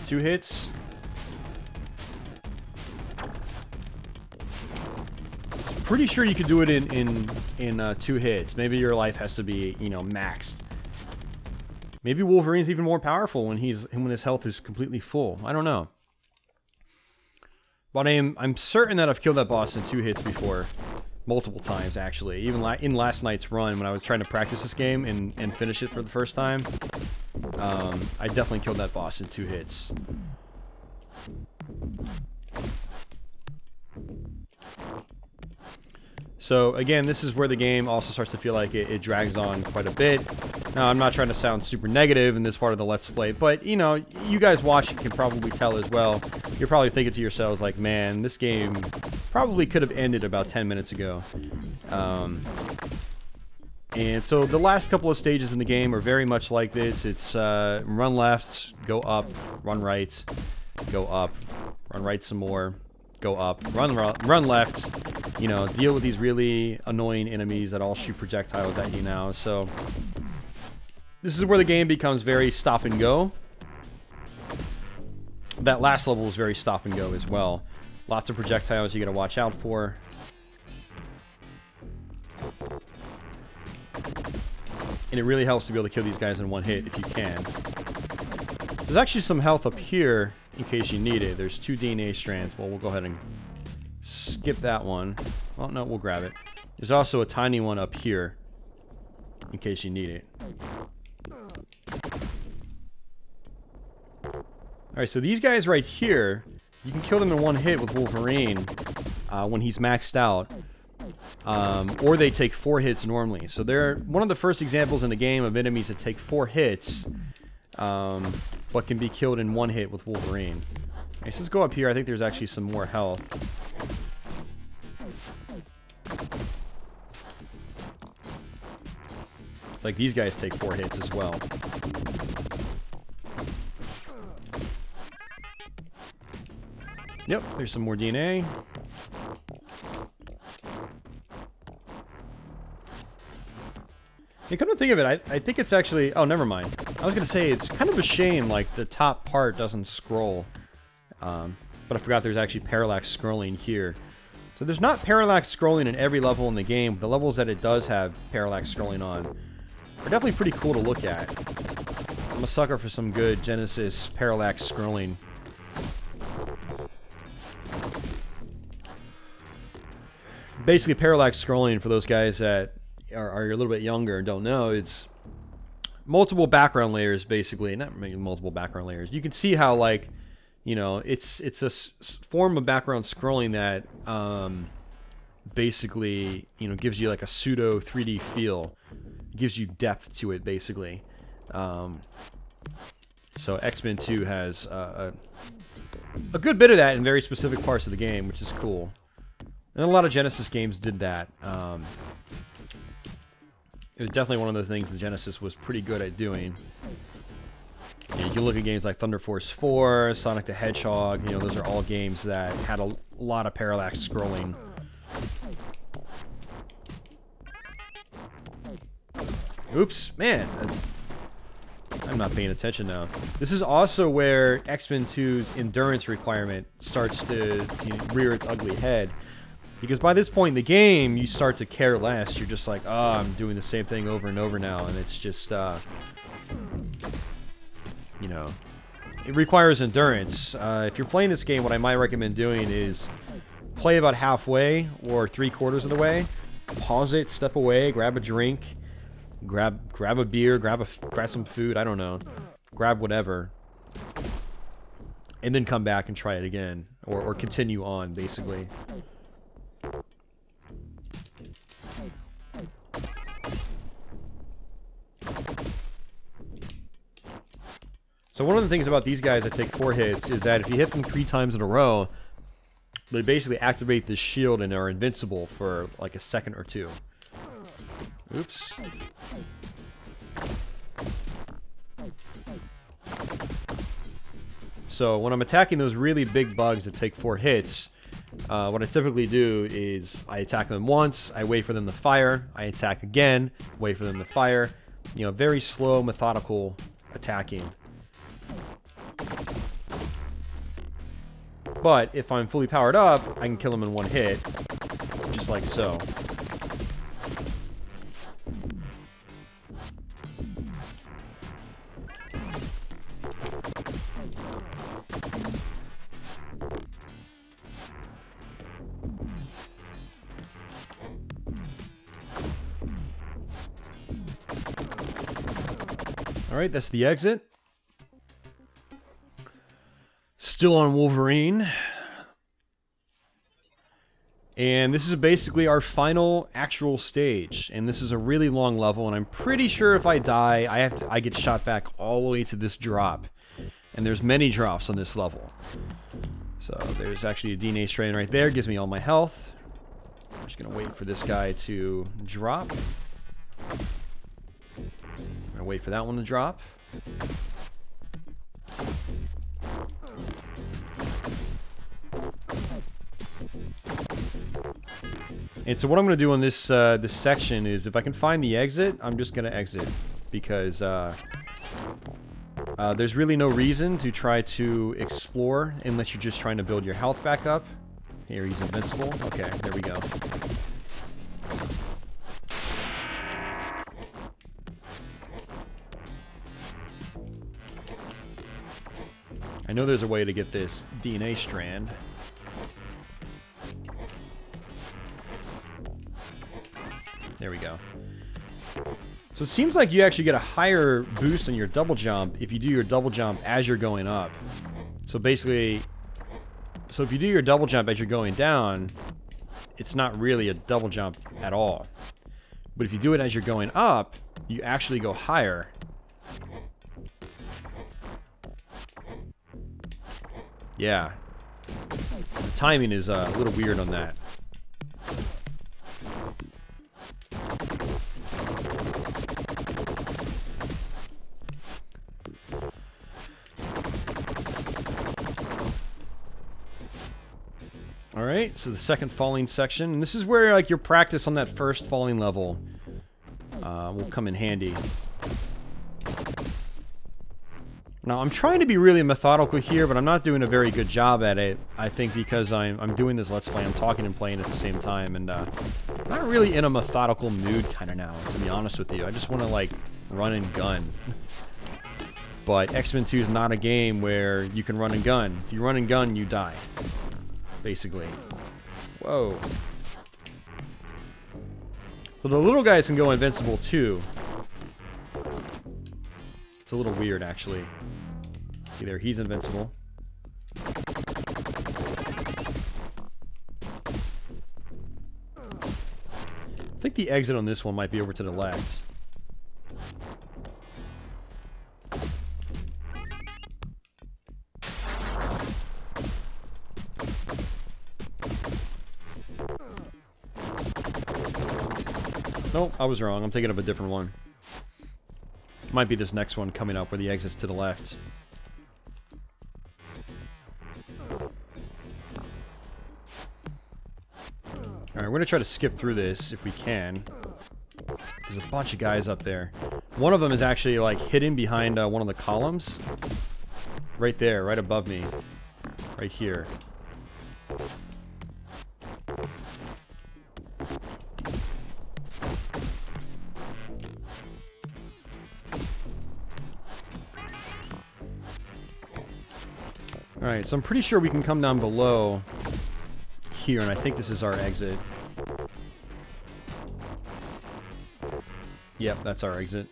Two hits. Pretty sure you could do it in in in uh, two hits. Maybe your life has to be you know maxed. Maybe Wolverine's even more powerful when he's when his health is completely full. I don't know. But I am I'm certain that I've killed that boss in two hits before. Multiple times, actually. Even la in last night's run, when I was trying to practice this game and, and finish it for the first time, um, I definitely killed that boss in two hits. So again, this is where the game also starts to feel like it, it, drags on quite a bit. Now, I'm not trying to sound super negative in this part of the Let's Play, but, you know, you guys watching can probably tell as well. You're probably thinking to yourselves, like, man, this game probably could have ended about 10 minutes ago. Um, and so the last couple of stages in the game are very much like this. It's uh, run left, go up, run right, go up, run right some more, go up, run run left, you know, deal with these really annoying enemies that all shoot projectiles at you now. So this is where the game becomes very stop and go. That last level was very stop and go as well. Lots of projectiles you gotta watch out for. And it really helps to be able to kill these guys in one hit if you can. There's actually some health up here in case you need it. There's two DNA strands. Well, we'll go ahead and skip that one. Well, no, we'll grab it. There's also a tiny one up here in case you need it. Alright, so these guys right here, you can kill them in one hit with Wolverine uh, when he's maxed out. Um, or they take four hits normally. So they're one of the first examples in the game of enemies that take four hits um, but can be killed in one hit with Wolverine. Okay, so let's go up here. I think there's actually some more health. Like these guys take four hits as well. Yep, there's some more DNA. You come to think of it, I, I think it's actually... Oh, never mind. I was going to say, it's kind of a shame, like, the top part doesn't scroll. Um, but I forgot there's actually parallax scrolling here. So there's not parallax scrolling in every level in the game. The levels that it does have parallax scrolling on are definitely pretty cool to look at. I'm a sucker for some good Genesis parallax scrolling. Basically, parallax scrolling, for those guys that are, are a little bit younger and don't know, it's multiple background layers basically. Not multiple background layers. You can see how like, you know, it's it's a form of background scrolling that um, basically you know gives you like a pseudo 3D feel, gives you depth to it basically. Um, so X-Men 2 has uh, a, a good bit of that in very specific parts of the game, which is cool. And a lot of Genesis games did that. Um, it was definitely one of the things the Genesis was pretty good at doing. You, know, you can look at games like Thunder Force 4, Sonic the Hedgehog, you know, those are all games that had a lot of parallax scrolling. Oops, man. I'm not paying attention now. This is also where X-Men 2's endurance requirement starts to rear its ugly head. Because by this point in the game, you start to care less. You're just like, oh, I'm doing the same thing over and over now, and it's just, uh, you know, it requires endurance. Uh, if you're playing this game, what I might recommend doing is play about halfway or three quarters of the way, pause it, step away, grab a drink, grab grab a beer, grab a grab some food, I don't know, grab whatever, and then come back and try it again, or or continue on basically. So one of the things about these guys that take four hits is that if you hit them three times in a row, they basically activate this shield and are invincible for like a second or two. Oops. So when I'm attacking those really big bugs that take four hits, uh, what I typically do is I attack them once, I wait for them to fire, I attack again, wait for them to fire. You know, very slow, methodical attacking. But if I'm fully powered up, I can kill them in one hit, just like so. Alright, that's the exit. Still on Wolverine. And this is basically our final actual stage. And this is a really long level, and I'm pretty sure if I die, I have to, I get shot back all the way to this drop. And there's many drops on this level. So there's actually a DNA strain right there, gives me all my health. I'm just gonna wait for this guy to drop. Gonna wait for that one to drop. And so what I'm going to do on this uh, this section is if I can find the exit, I'm just going to exit. Because uh, uh, there's really no reason to try to explore unless you're just trying to build your health back up. Here, he's invincible. Okay, there we go. I know there's a way to get this DNA strand. There we go. So it seems like you actually get a higher boost on your double jump if you do your double jump as you're going up. So basically, so if you do your double jump as you're going down, it's not really a double jump at all. But if you do it as you're going up, you actually go higher. Yeah. The timing is uh, a little weird on that. Alright, so the second falling section. And this is where like your practice on that first falling level uh, will come in handy. Now, I'm trying to be really methodical here, but I'm not doing a very good job at it. I think because I'm, I'm doing this Let's Play, I'm talking and playing at the same time, and uh, I'm not really in a methodical mood kind of now, to be honest with you. I just want to, like, run and gun. but X-Men 2 is not a game where you can run and gun. If you run and gun, you die basically. Whoa. So the little guys can go invincible too. It's a little weird, actually. Either he's invincible. I think the exit on this one might be over to the left. Nope, I was wrong. I'm thinking of a different one. Might be this next one coming up where the exit's to the left. Alright, we're gonna try to skip through this if we can. There's a bunch of guys up there. One of them is actually, like, hidden behind uh, one of the columns. Right there, right above me. Right here. Alright, so I'm pretty sure we can come down below here, and I think this is our exit. Yep, that's our exit.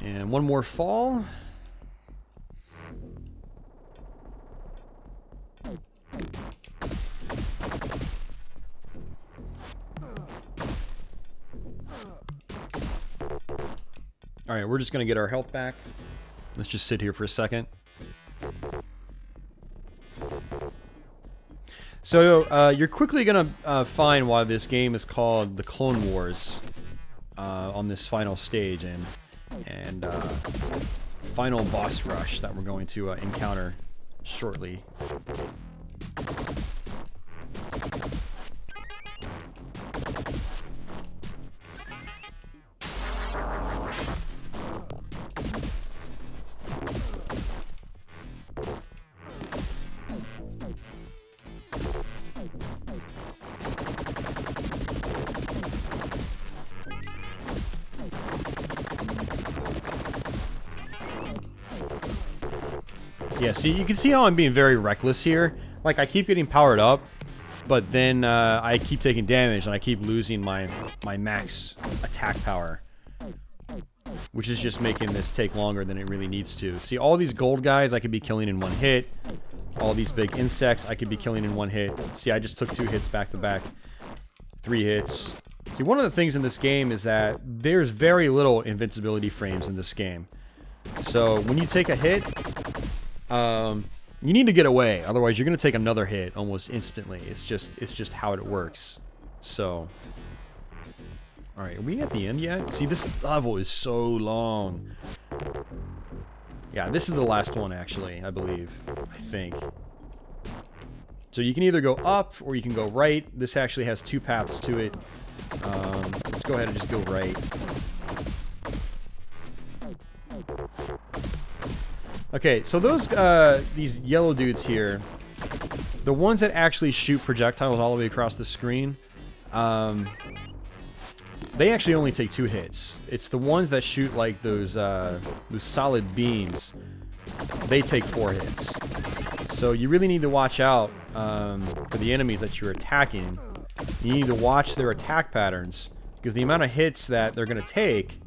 And one more fall. Alright, we're just going to get our health back. Let's just sit here for a second. So, uh, you're quickly going to uh, find why this game is called the Clone Wars uh, on this final stage and, and uh, final boss rush that we're going to uh, encounter shortly. See, you can see how I'm being very reckless here. Like, I keep getting powered up, but then uh, I keep taking damage, and I keep losing my, my max attack power. Which is just making this take longer than it really needs to. See, all these gold guys I could be killing in one hit. All these big insects I could be killing in one hit. See, I just took two hits back to back. Three hits. See, one of the things in this game is that there's very little invincibility frames in this game. So, when you take a hit, um, you need to get away, otherwise you're gonna take another hit almost instantly. It's just it's just how it works. So, all right, are we at the end yet? See, this level is so long. Yeah, this is the last one actually, I believe. I think. So you can either go up or you can go right. This actually has two paths to it. Um, let's go ahead and just go right. Okay, so those, uh, these yellow dudes here, the ones that actually shoot projectiles all the way across the screen, um, they actually only take two hits. It's the ones that shoot like those, uh, those solid beams, they take four hits. So you really need to watch out um, for the enemies that you're attacking. You need to watch their attack patterns, because the amount of hits that they're going to take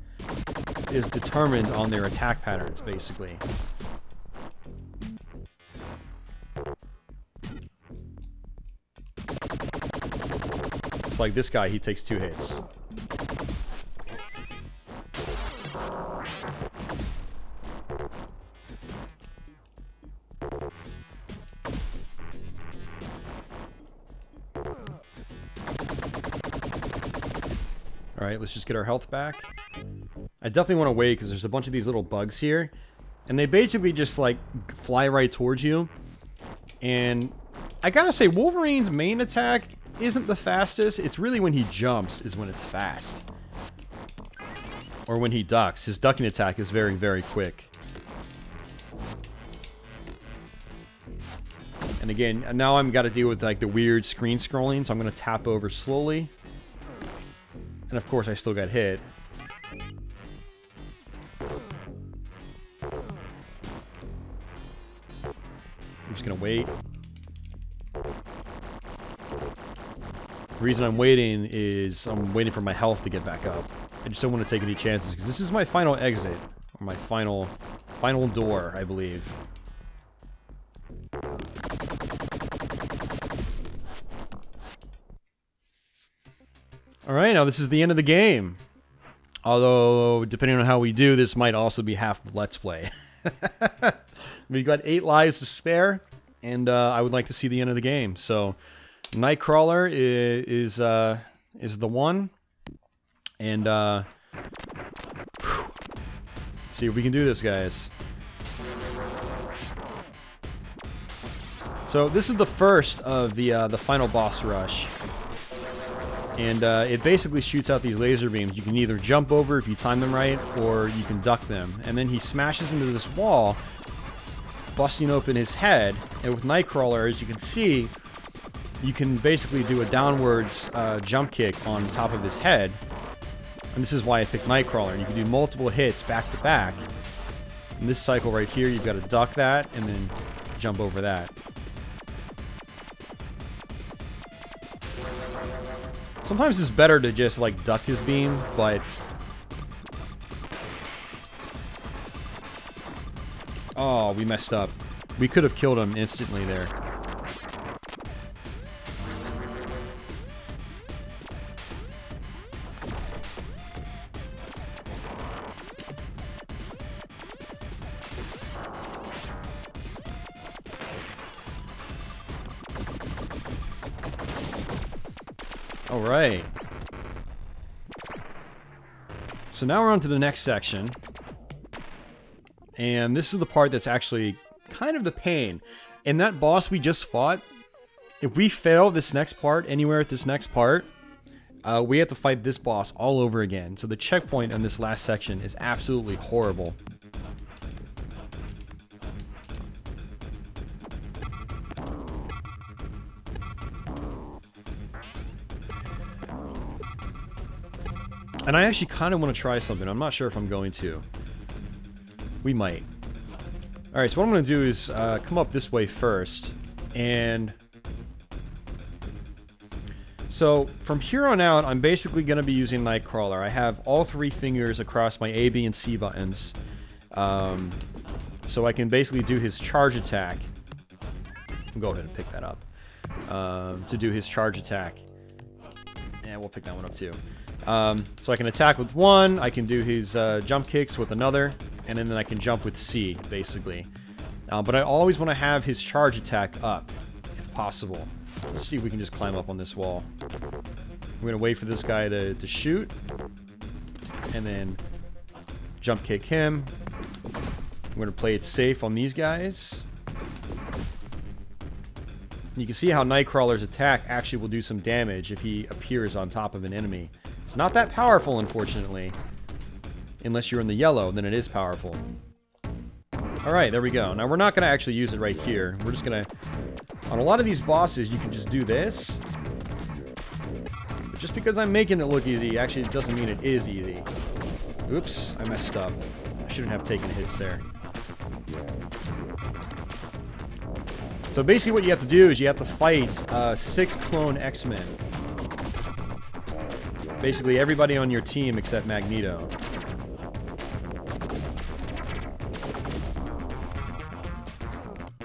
is determined on their attack patterns, basically. It's like this guy, he takes two hits. Alright, let's just get our health back. I definitely want to wait because there's a bunch of these little bugs here. And they basically just like fly right towards you. And I gotta say, Wolverine's main attack isn't the fastest. It's really when he jumps is when it's fast. Or when he ducks. His ducking attack is very, very quick. And again, now I'm got to deal with like the weird screen scrolling, so I'm going to tap over slowly. And of course I still got hit. I'm just going to wait. The reason I'm waiting is I'm waiting for my health to get back up. I just don't want to take any chances because this is my final exit. Or my final, final door, I believe. Alright, now this is the end of the game. Although, depending on how we do, this might also be half the Let's Play. We've got eight lives to spare, and uh, I would like to see the end of the game. So, Nightcrawler is is, uh, is the one, and uh, see if we can do this, guys. So this is the first of the uh, the final boss rush, and uh, it basically shoots out these laser beams. You can either jump over if you time them right, or you can duck them. And then he smashes into this wall, busting open his head. And with Nightcrawler, as you can see, you can basically do a downwards uh, jump kick on top of his head. And this is why I picked Nightcrawler. You can do multiple hits back to back. In this cycle right here, you've got to duck that and then jump over that. Sometimes it's better to just like duck his beam, but Oh, we messed up. We could have killed him instantly there. All right. So now we're on to the next section. And this is the part that's actually kind of the pain. And that boss we just fought, if we fail this next part, anywhere at this next part, uh, we have to fight this boss all over again. So the checkpoint on this last section is absolutely horrible. And I actually kind of want to try something. I'm not sure if I'm going to. We might. Alright, so what I'm going to do is uh, come up this way first. And... So, from here on out, I'm basically going to be using Nightcrawler. I have all three fingers across my A, B, and C buttons. Um, so I can basically do his charge attack. Go ahead and pick that up. Um, to do his charge attack. And we'll pick that one up too. Um, so I can attack with one, I can do his uh, jump kicks with another, and then I can jump with C, basically. Uh, but I always want to have his charge attack up, if possible. Let's see if we can just climb up on this wall. We're going to wait for this guy to, to shoot, and then jump kick him. I'm going to play it safe on these guys. You can see how Nightcrawler's attack actually will do some damage if he appears on top of an enemy. It's not that powerful, unfortunately. Unless you're in the yellow, then it is powerful. Alright, there we go. Now, we're not going to actually use it right here. We're just going to... On a lot of these bosses, you can just do this. But just because I'm making it look easy, actually it doesn't mean it is easy. Oops, I messed up. I shouldn't have taken hits there. So basically what you have to do is you have to fight uh, six clone X-Men. Basically everybody on your team except Magneto.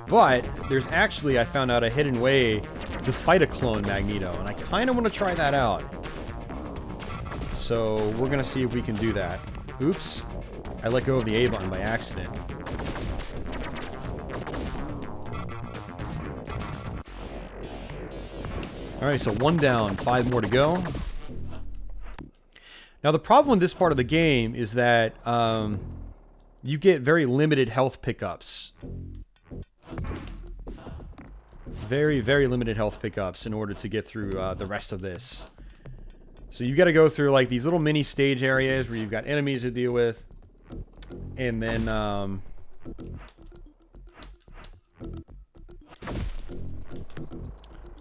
But there's actually, I found out, a hidden way to fight a clone Magneto, and I kind of want to try that out. So we're going to see if we can do that. Oops. I let go of the A button by accident. Alright, so one down, five more to go. Now the problem with this part of the game is that um, you get very limited health pickups. Very, very limited health pickups in order to get through uh, the rest of this. So you've got to go through like these little mini stage areas where you've got enemies to deal with. And then... Um,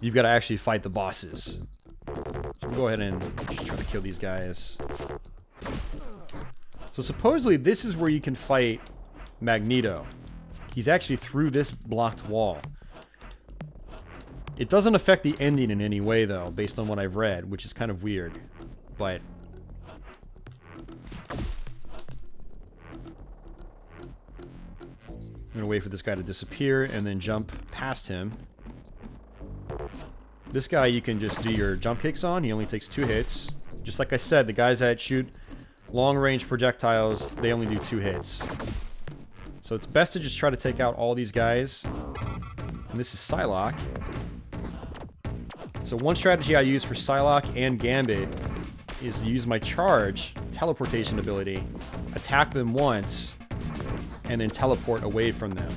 you've got to actually fight the bosses. So we'll go ahead and just try to kill these guys. So supposedly this is where you can fight Magneto. He's actually through this blocked wall. It doesn't affect the ending in any way, though, based on what I've read, which is kind of weird. But... I'm gonna wait for this guy to disappear and then jump past him. This guy you can just do your jump kicks on. He only takes two hits. Just like I said, the guys that shoot long-range projectiles, they only do two hits. So it's best to just try to take out all these guys. And this is Psylocke. So one strategy I use for Psylocke and Gambit is to use my charge, teleportation ability, attack them once, and then teleport away from them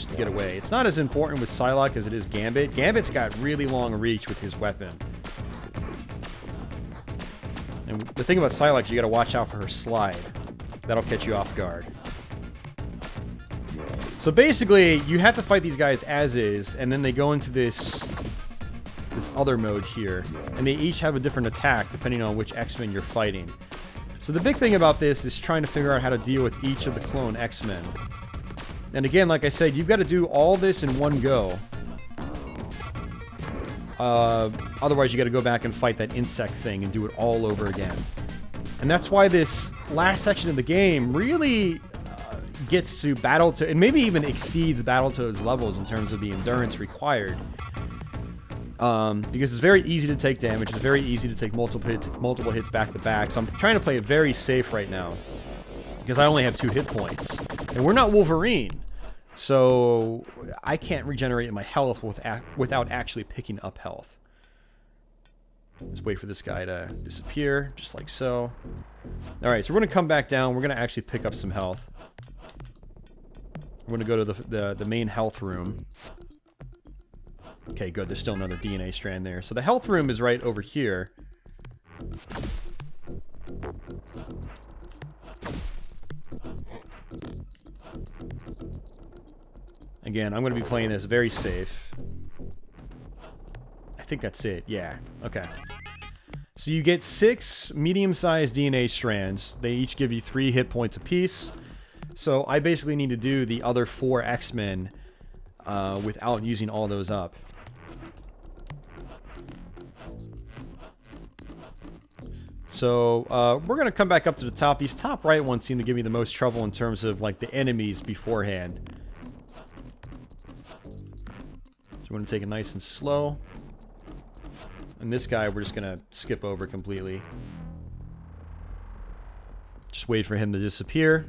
just to get away. It's not as important with Psylocke as it is Gambit. Gambit's got really long reach with his weapon. And the thing about Psylocke is you gotta watch out for her slide. That'll catch you off guard. So basically, you have to fight these guys as is, and then they go into this this other mode here, and they each have a different attack depending on which X-Men you're fighting. So the big thing about this is trying to figure out how to deal with each of the clone X-Men. And again, like I said, you've got to do all this in one go. Uh, otherwise, you got to go back and fight that insect thing and do it all over again. And that's why this last section of the game really uh, gets to Battletoad, and maybe even exceeds Battletoad's levels in terms of the endurance required. Um, because it's very easy to take damage, it's very easy to take multiple, hit, multiple hits back to back, so I'm trying to play it very safe right now. Because I only have two hit points. And we're not Wolverine. So I can't regenerate my health with, without actually picking up health. Let's wait for this guy to disappear, just like so. Alright, so we're going to come back down. We're going to actually pick up some health. We're going to go to the, the, the main health room. Okay, good. There's still another DNA strand there. So the health room is right over here. Again, I'm going to be playing this very safe. I think that's it. Yeah. Okay. So you get six medium-sized DNA strands. They each give you three hit points apiece. So I basically need to do the other four X-Men uh, without using all those up. So uh, we're going to come back up to the top. These top right ones seem to give me the most trouble in terms of like the enemies beforehand. We're going to take it nice and slow. And this guy we're just going to skip over completely. Just wait for him to disappear.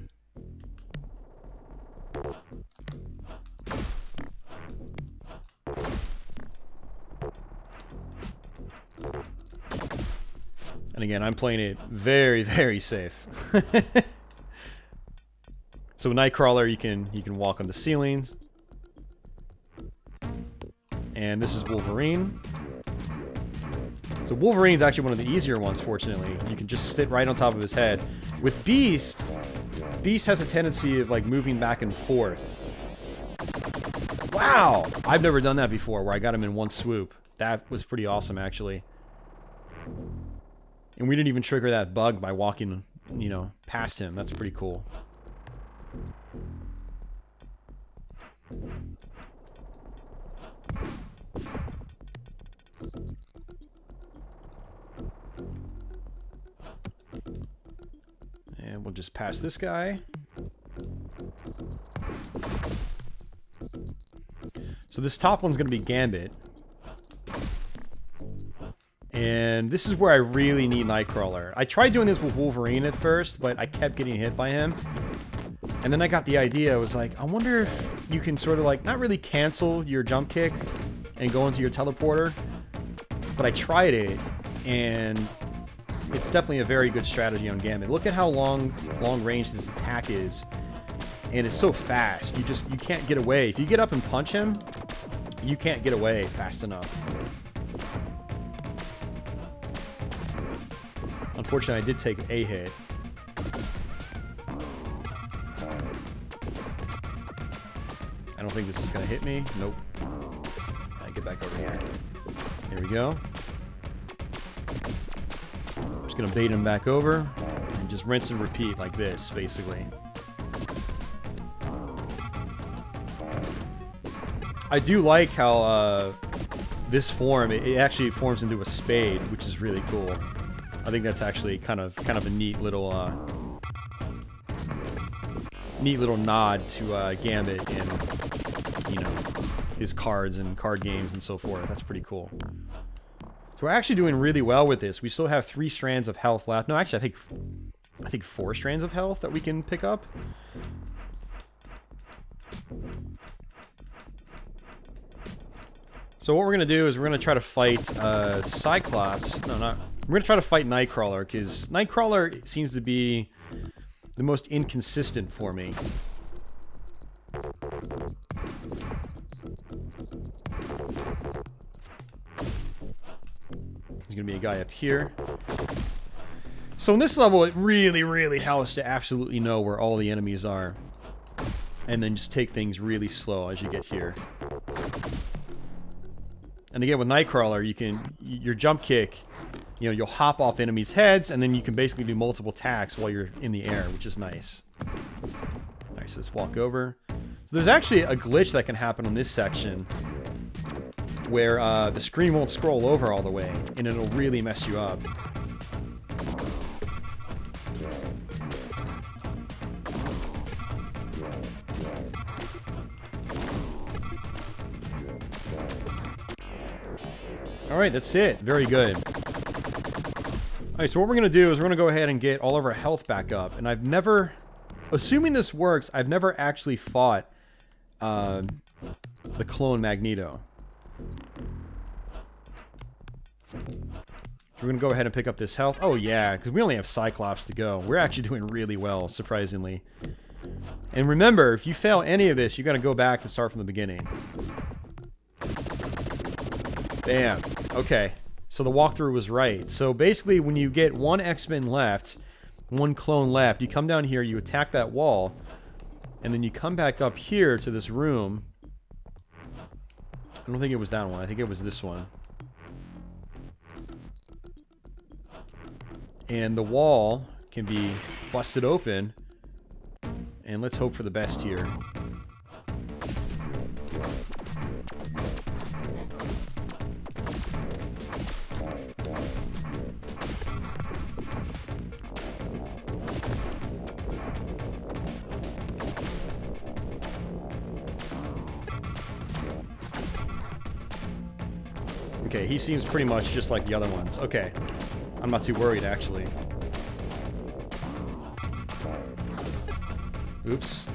And again, I'm playing it very, very safe. so Nightcrawler, you can you can walk on the ceilings. And this is Wolverine. So Wolverine's actually one of the easier ones, fortunately. You can just sit right on top of his head. With Beast, Beast has a tendency of like moving back and forth. Wow! I've never done that before, where I got him in one swoop. That was pretty awesome, actually. And we didn't even trigger that bug by walking, you know, past him. That's pretty cool. And we'll just pass this guy. So this top one's going to be Gambit. And this is where I really need Nightcrawler. I tried doing this with Wolverine at first, but I kept getting hit by him. And then I got the idea, I was like, I wonder if you can sort of like, not really cancel your jump kick and go into your teleporter. But I tried it, and it's definitely a very good strategy on Gambit. Look at how long, long range this attack is. And it's so fast, you just, you can't get away. If you get up and punch him, you can't get away fast enough. Unfortunately, I did take a hit. I don't think this is going to hit me. Nope. I get back over here. There we go. I'm just to bait him back over and just rinse and repeat like this, basically. I do like how uh, this form, it, actually forms into a spade, which is really cool. I think that's actually kind of kind of a neat little uh, neat little nod to uh, Gambit know his cards and card games and so forth. That's pretty cool. So we're actually doing really well with this. We still have three strands of health left. No, actually, I think I think four strands of health that we can pick up. So what we're to do is we're to try to fight uh, Cyclops. No, not we're to try to fight Nightcrawler, because Nightcrawler seems to be the most inconsistent for me. There's going to be a guy up here. So in this level, it really, really helps to absolutely know where all the enemies are. And then just take things really slow as you get here. And again, with Nightcrawler, you can your jump kick, you know, you'll hop off enemies' heads, and then you can basically do multiple attacks while you're in the air, which is nice. Nice. Let's walk over. So there's actually a glitch that can happen on this section where uh, the screen won't scroll over all the way, and it'll really mess you up. Alright, that's it. Very good. Alright, so what we're going to do is we're going to go ahead and get all of our health back up. And I've never... Assuming this works, I've never actually fought uh, the clone Magneto. We're going to go ahead and pick up this health. Oh, yeah, because we only have Cyclops to go. We're actually doing really well, surprisingly. And remember, if you fail any of this, you got to go back and start from the beginning. Bam. Okay. So the walkthrough was right. So basically, when you get one X-Men left, one clone left, you come down here, you attack that wall, and then you come back up here to this room. I don't think it was that one. I think it was this one. And the wall can be busted open. And let's hope for the best here. Okay, he seems pretty much just like the other ones. Okay. I'm not too worried, actually. Oops.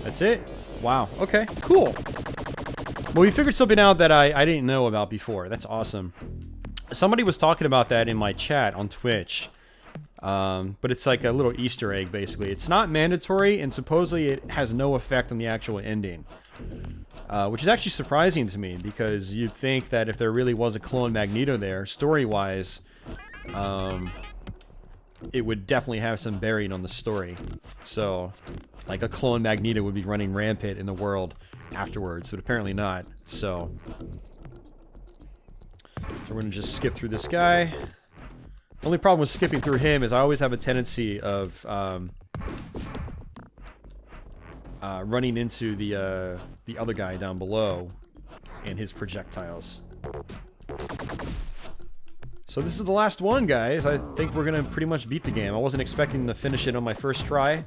That's it? Wow. Okay, cool. Well, we figured something out that I, I didn't know about before. That's awesome. Somebody was talking about that in my chat on Twitch. Um, but it's like a little Easter egg, basically. It's not mandatory, and supposedly it has no effect on the actual ending. Uh, which is actually surprising to me, because you'd think that if there really was a clone Magneto there, story-wise, um, it would definitely have some bearing on the story. So, like a clone Magneto would be running rampant in the world afterwards, but apparently not. So, we're gonna just skip through this guy. Only problem with skipping through him is I always have a tendency of um, uh, running into the uh, the other guy down below and his projectiles. So this is the last one, guys. I think we're gonna pretty much beat the game. I wasn't expecting to finish it on my first try.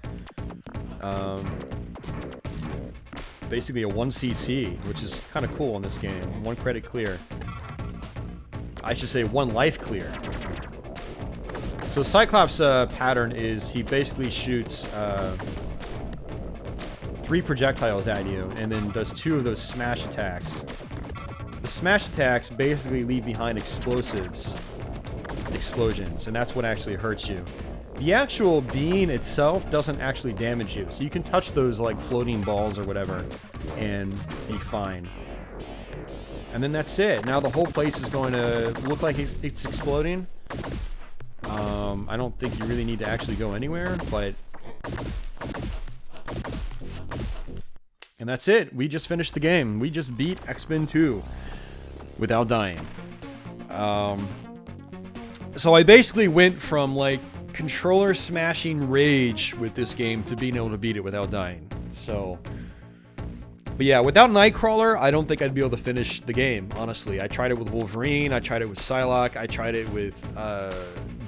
Um, basically a 1cc, which is kind of cool in this game. One credit clear. I should say one life clear. So Cyclops' uh, pattern is he basically shoots uh, three projectiles at you and then does two of those smash attacks. The smash attacks basically leave behind explosives, explosions, and that's what actually hurts you. The actual being itself doesn't actually damage you, so you can touch those like floating balls or whatever and be fine. And then that's it. Now the whole place is going to look like it's, it's exploding. Um, I don't think you really need to actually go anywhere, but... And that's it. We just finished the game. We just beat X-Men 2 without dying. Um, so I basically went from, like, controller smashing rage with this game to being able to beat it without dying. So... But yeah, without Nightcrawler, I don't think I'd be able to finish the game, honestly. I tried it with Wolverine, I tried it with Psylocke, I tried it with uh,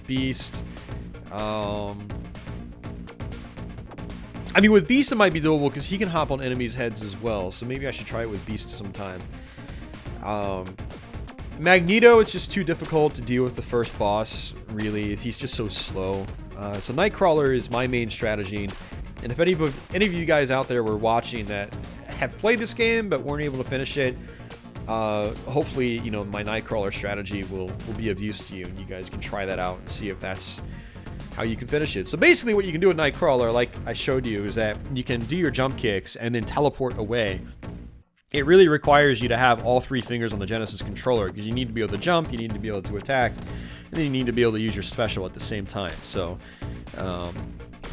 Beast. Um, I mean, with Beast it might be doable because he can hop on enemies' heads as well. So maybe I should try it with Beast sometime. Um, Magneto, it's just too difficult to deal with the first boss, really. He's just so slow. Uh, so Nightcrawler is my main strategy. And if any, any of you guys out there were watching that have played this game but weren't able to finish it, uh, hopefully, you know, my Nightcrawler strategy will, will be of use to you, and you guys can try that out and see if that's how you can finish it. So basically what you can do with Nightcrawler, like I showed you, is that you can do your jump kicks and then teleport away. It really requires you to have all three fingers on the Genesis controller, because you need to be able to jump, you need to be able to attack, and then you need to be able to use your special at the same time. So Um,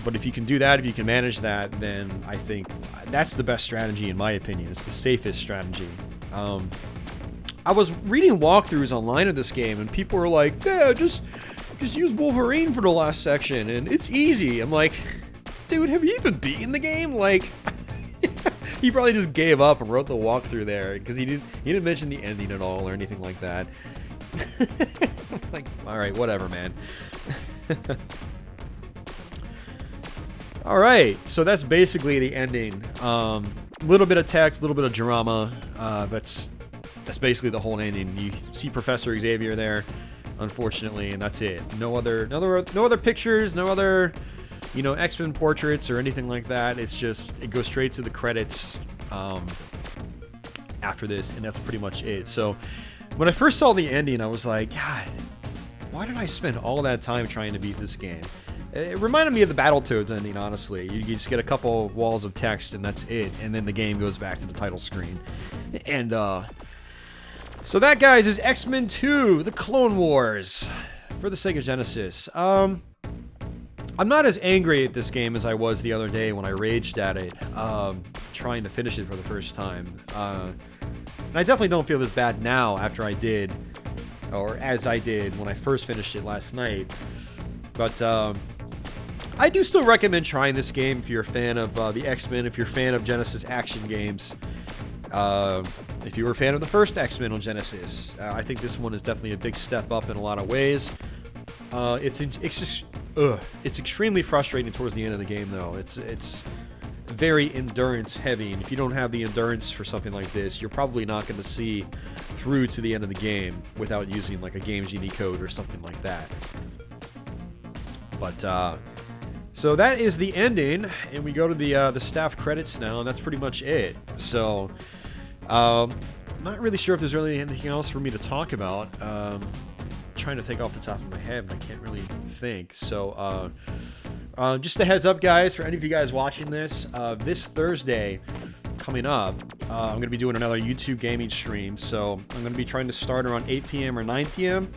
but if you can do that, if you can manage that, then I think that's the best strategy in my opinion. It's the safest strategy. Um, I was reading walkthroughs online of this game, and people were like, "Yeah, just just use Wolverine for the last section, and it's easy." I'm like, "Dude, have you even beaten the game?" Like, he probably just gave up and wrote the walkthrough there because he didn't he didn't mention the ending at all or anything like that. like, all right, whatever, man. all right, so that's basically the ending. Um, little bit of text, a little bit of drama. Uh, that's that's basically the whole ending. You see Professor Xavier there, unfortunately, and that's it. No other, no other, no other pictures, no other, you know, X-Men portraits or anything like that. It's just it goes straight to the credits um, after this, and that's pretty much it. So when I first saw the ending, I was like, God, why did I spend all that time trying to beat this game? It reminded me of the Battletoads ending, honestly. You, just get a couple walls of text and that's it, and then the game goes back to the title screen. And, uh, so that, guys, is X-Men 2, The Clone Wars, for the Sega Genesis. Um, I'm not as angry at this game as I was the other day when I raged at it, um, trying to finish it for the first time. Uh, and I definitely don't feel this bad now after I did, or as I did when I first finished it last night. But, um, I do still recommend trying this game if you're a fan of uh, the X-Men, if you're a fan of Genesis action games. Uh, if you were a fan of the first X-Men on Genesis, uh, I think this one is definitely a big step up in a lot of ways. Uh, it's it's just ugh, it's extremely frustrating towards the end of the game though. It's it's very endurance heavy, and if you don't have the endurance for something like this, you're probably not going to see through to the end of the game without using like a Game Genie code or something like that. But uh, so that is the ending, and we go to the uh, the staff credits now, and that's pretty much it. So, um, not really sure if there's really anything else for me to talk about. Um, trying to think off the top of my head, but I can't really think. So, uh, uh, just a heads up, guys, for any of you guys watching this, uh, this Thursday coming up, uh, I'm going to be doing another YouTube gaming stream. So, I'm going to be trying to start around 8 p.m. or 9 p.m.,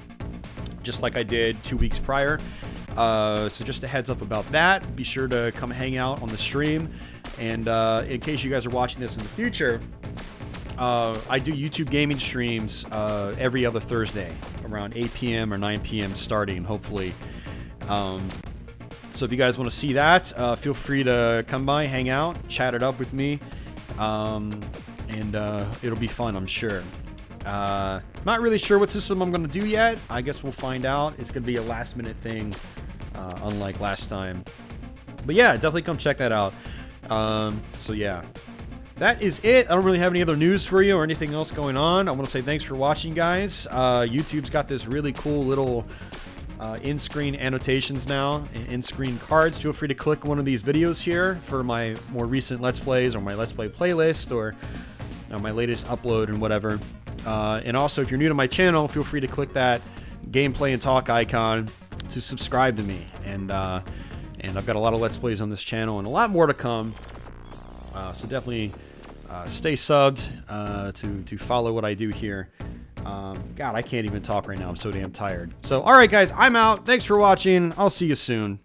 just like I did two weeks prior. Uh, so just a heads up about that. Be sure to come hang out on the stream. And uh, in case you guys are watching this in the future, uh, I do YouTube gaming streams uh, every other Thursday around 8 p.m. or 9 p.m. starting, hopefully. Um, so if you guys want to see that, uh, feel free to come by, hang out, chat it up with me. Um, and it'll be fun, I'm sure. Uh, not really sure what system I'm going to do yet. I guess we'll find out. It's going to be a last minute thing, uh, unlike last time. But yeah, definitely come check that out. Um, so yeah, that is it. I don't really have any other news for you or anything else going on. I want to say thanks for watching, guys. Uh, YouTube's got this really cool little uh, in-screen annotations now, and in-screen cards. Feel free to click one of these videos here for my more recent Let's Plays or my Let's Play playlist or uh, my latest upload and whatever. Uh, and also, if you're new to my channel, feel free to click that gameplay and talk icon to subscribe to me. And uh, and I've got a lot of Let's Plays on this channel and a lot more to come. Uh, so definitely uh, stay subbed uh, to, to follow what I do here. Um, God, I can't even talk right now. I'm so damn tired. So, all right, guys, I'm out. Thanks for watching. I'll see you soon.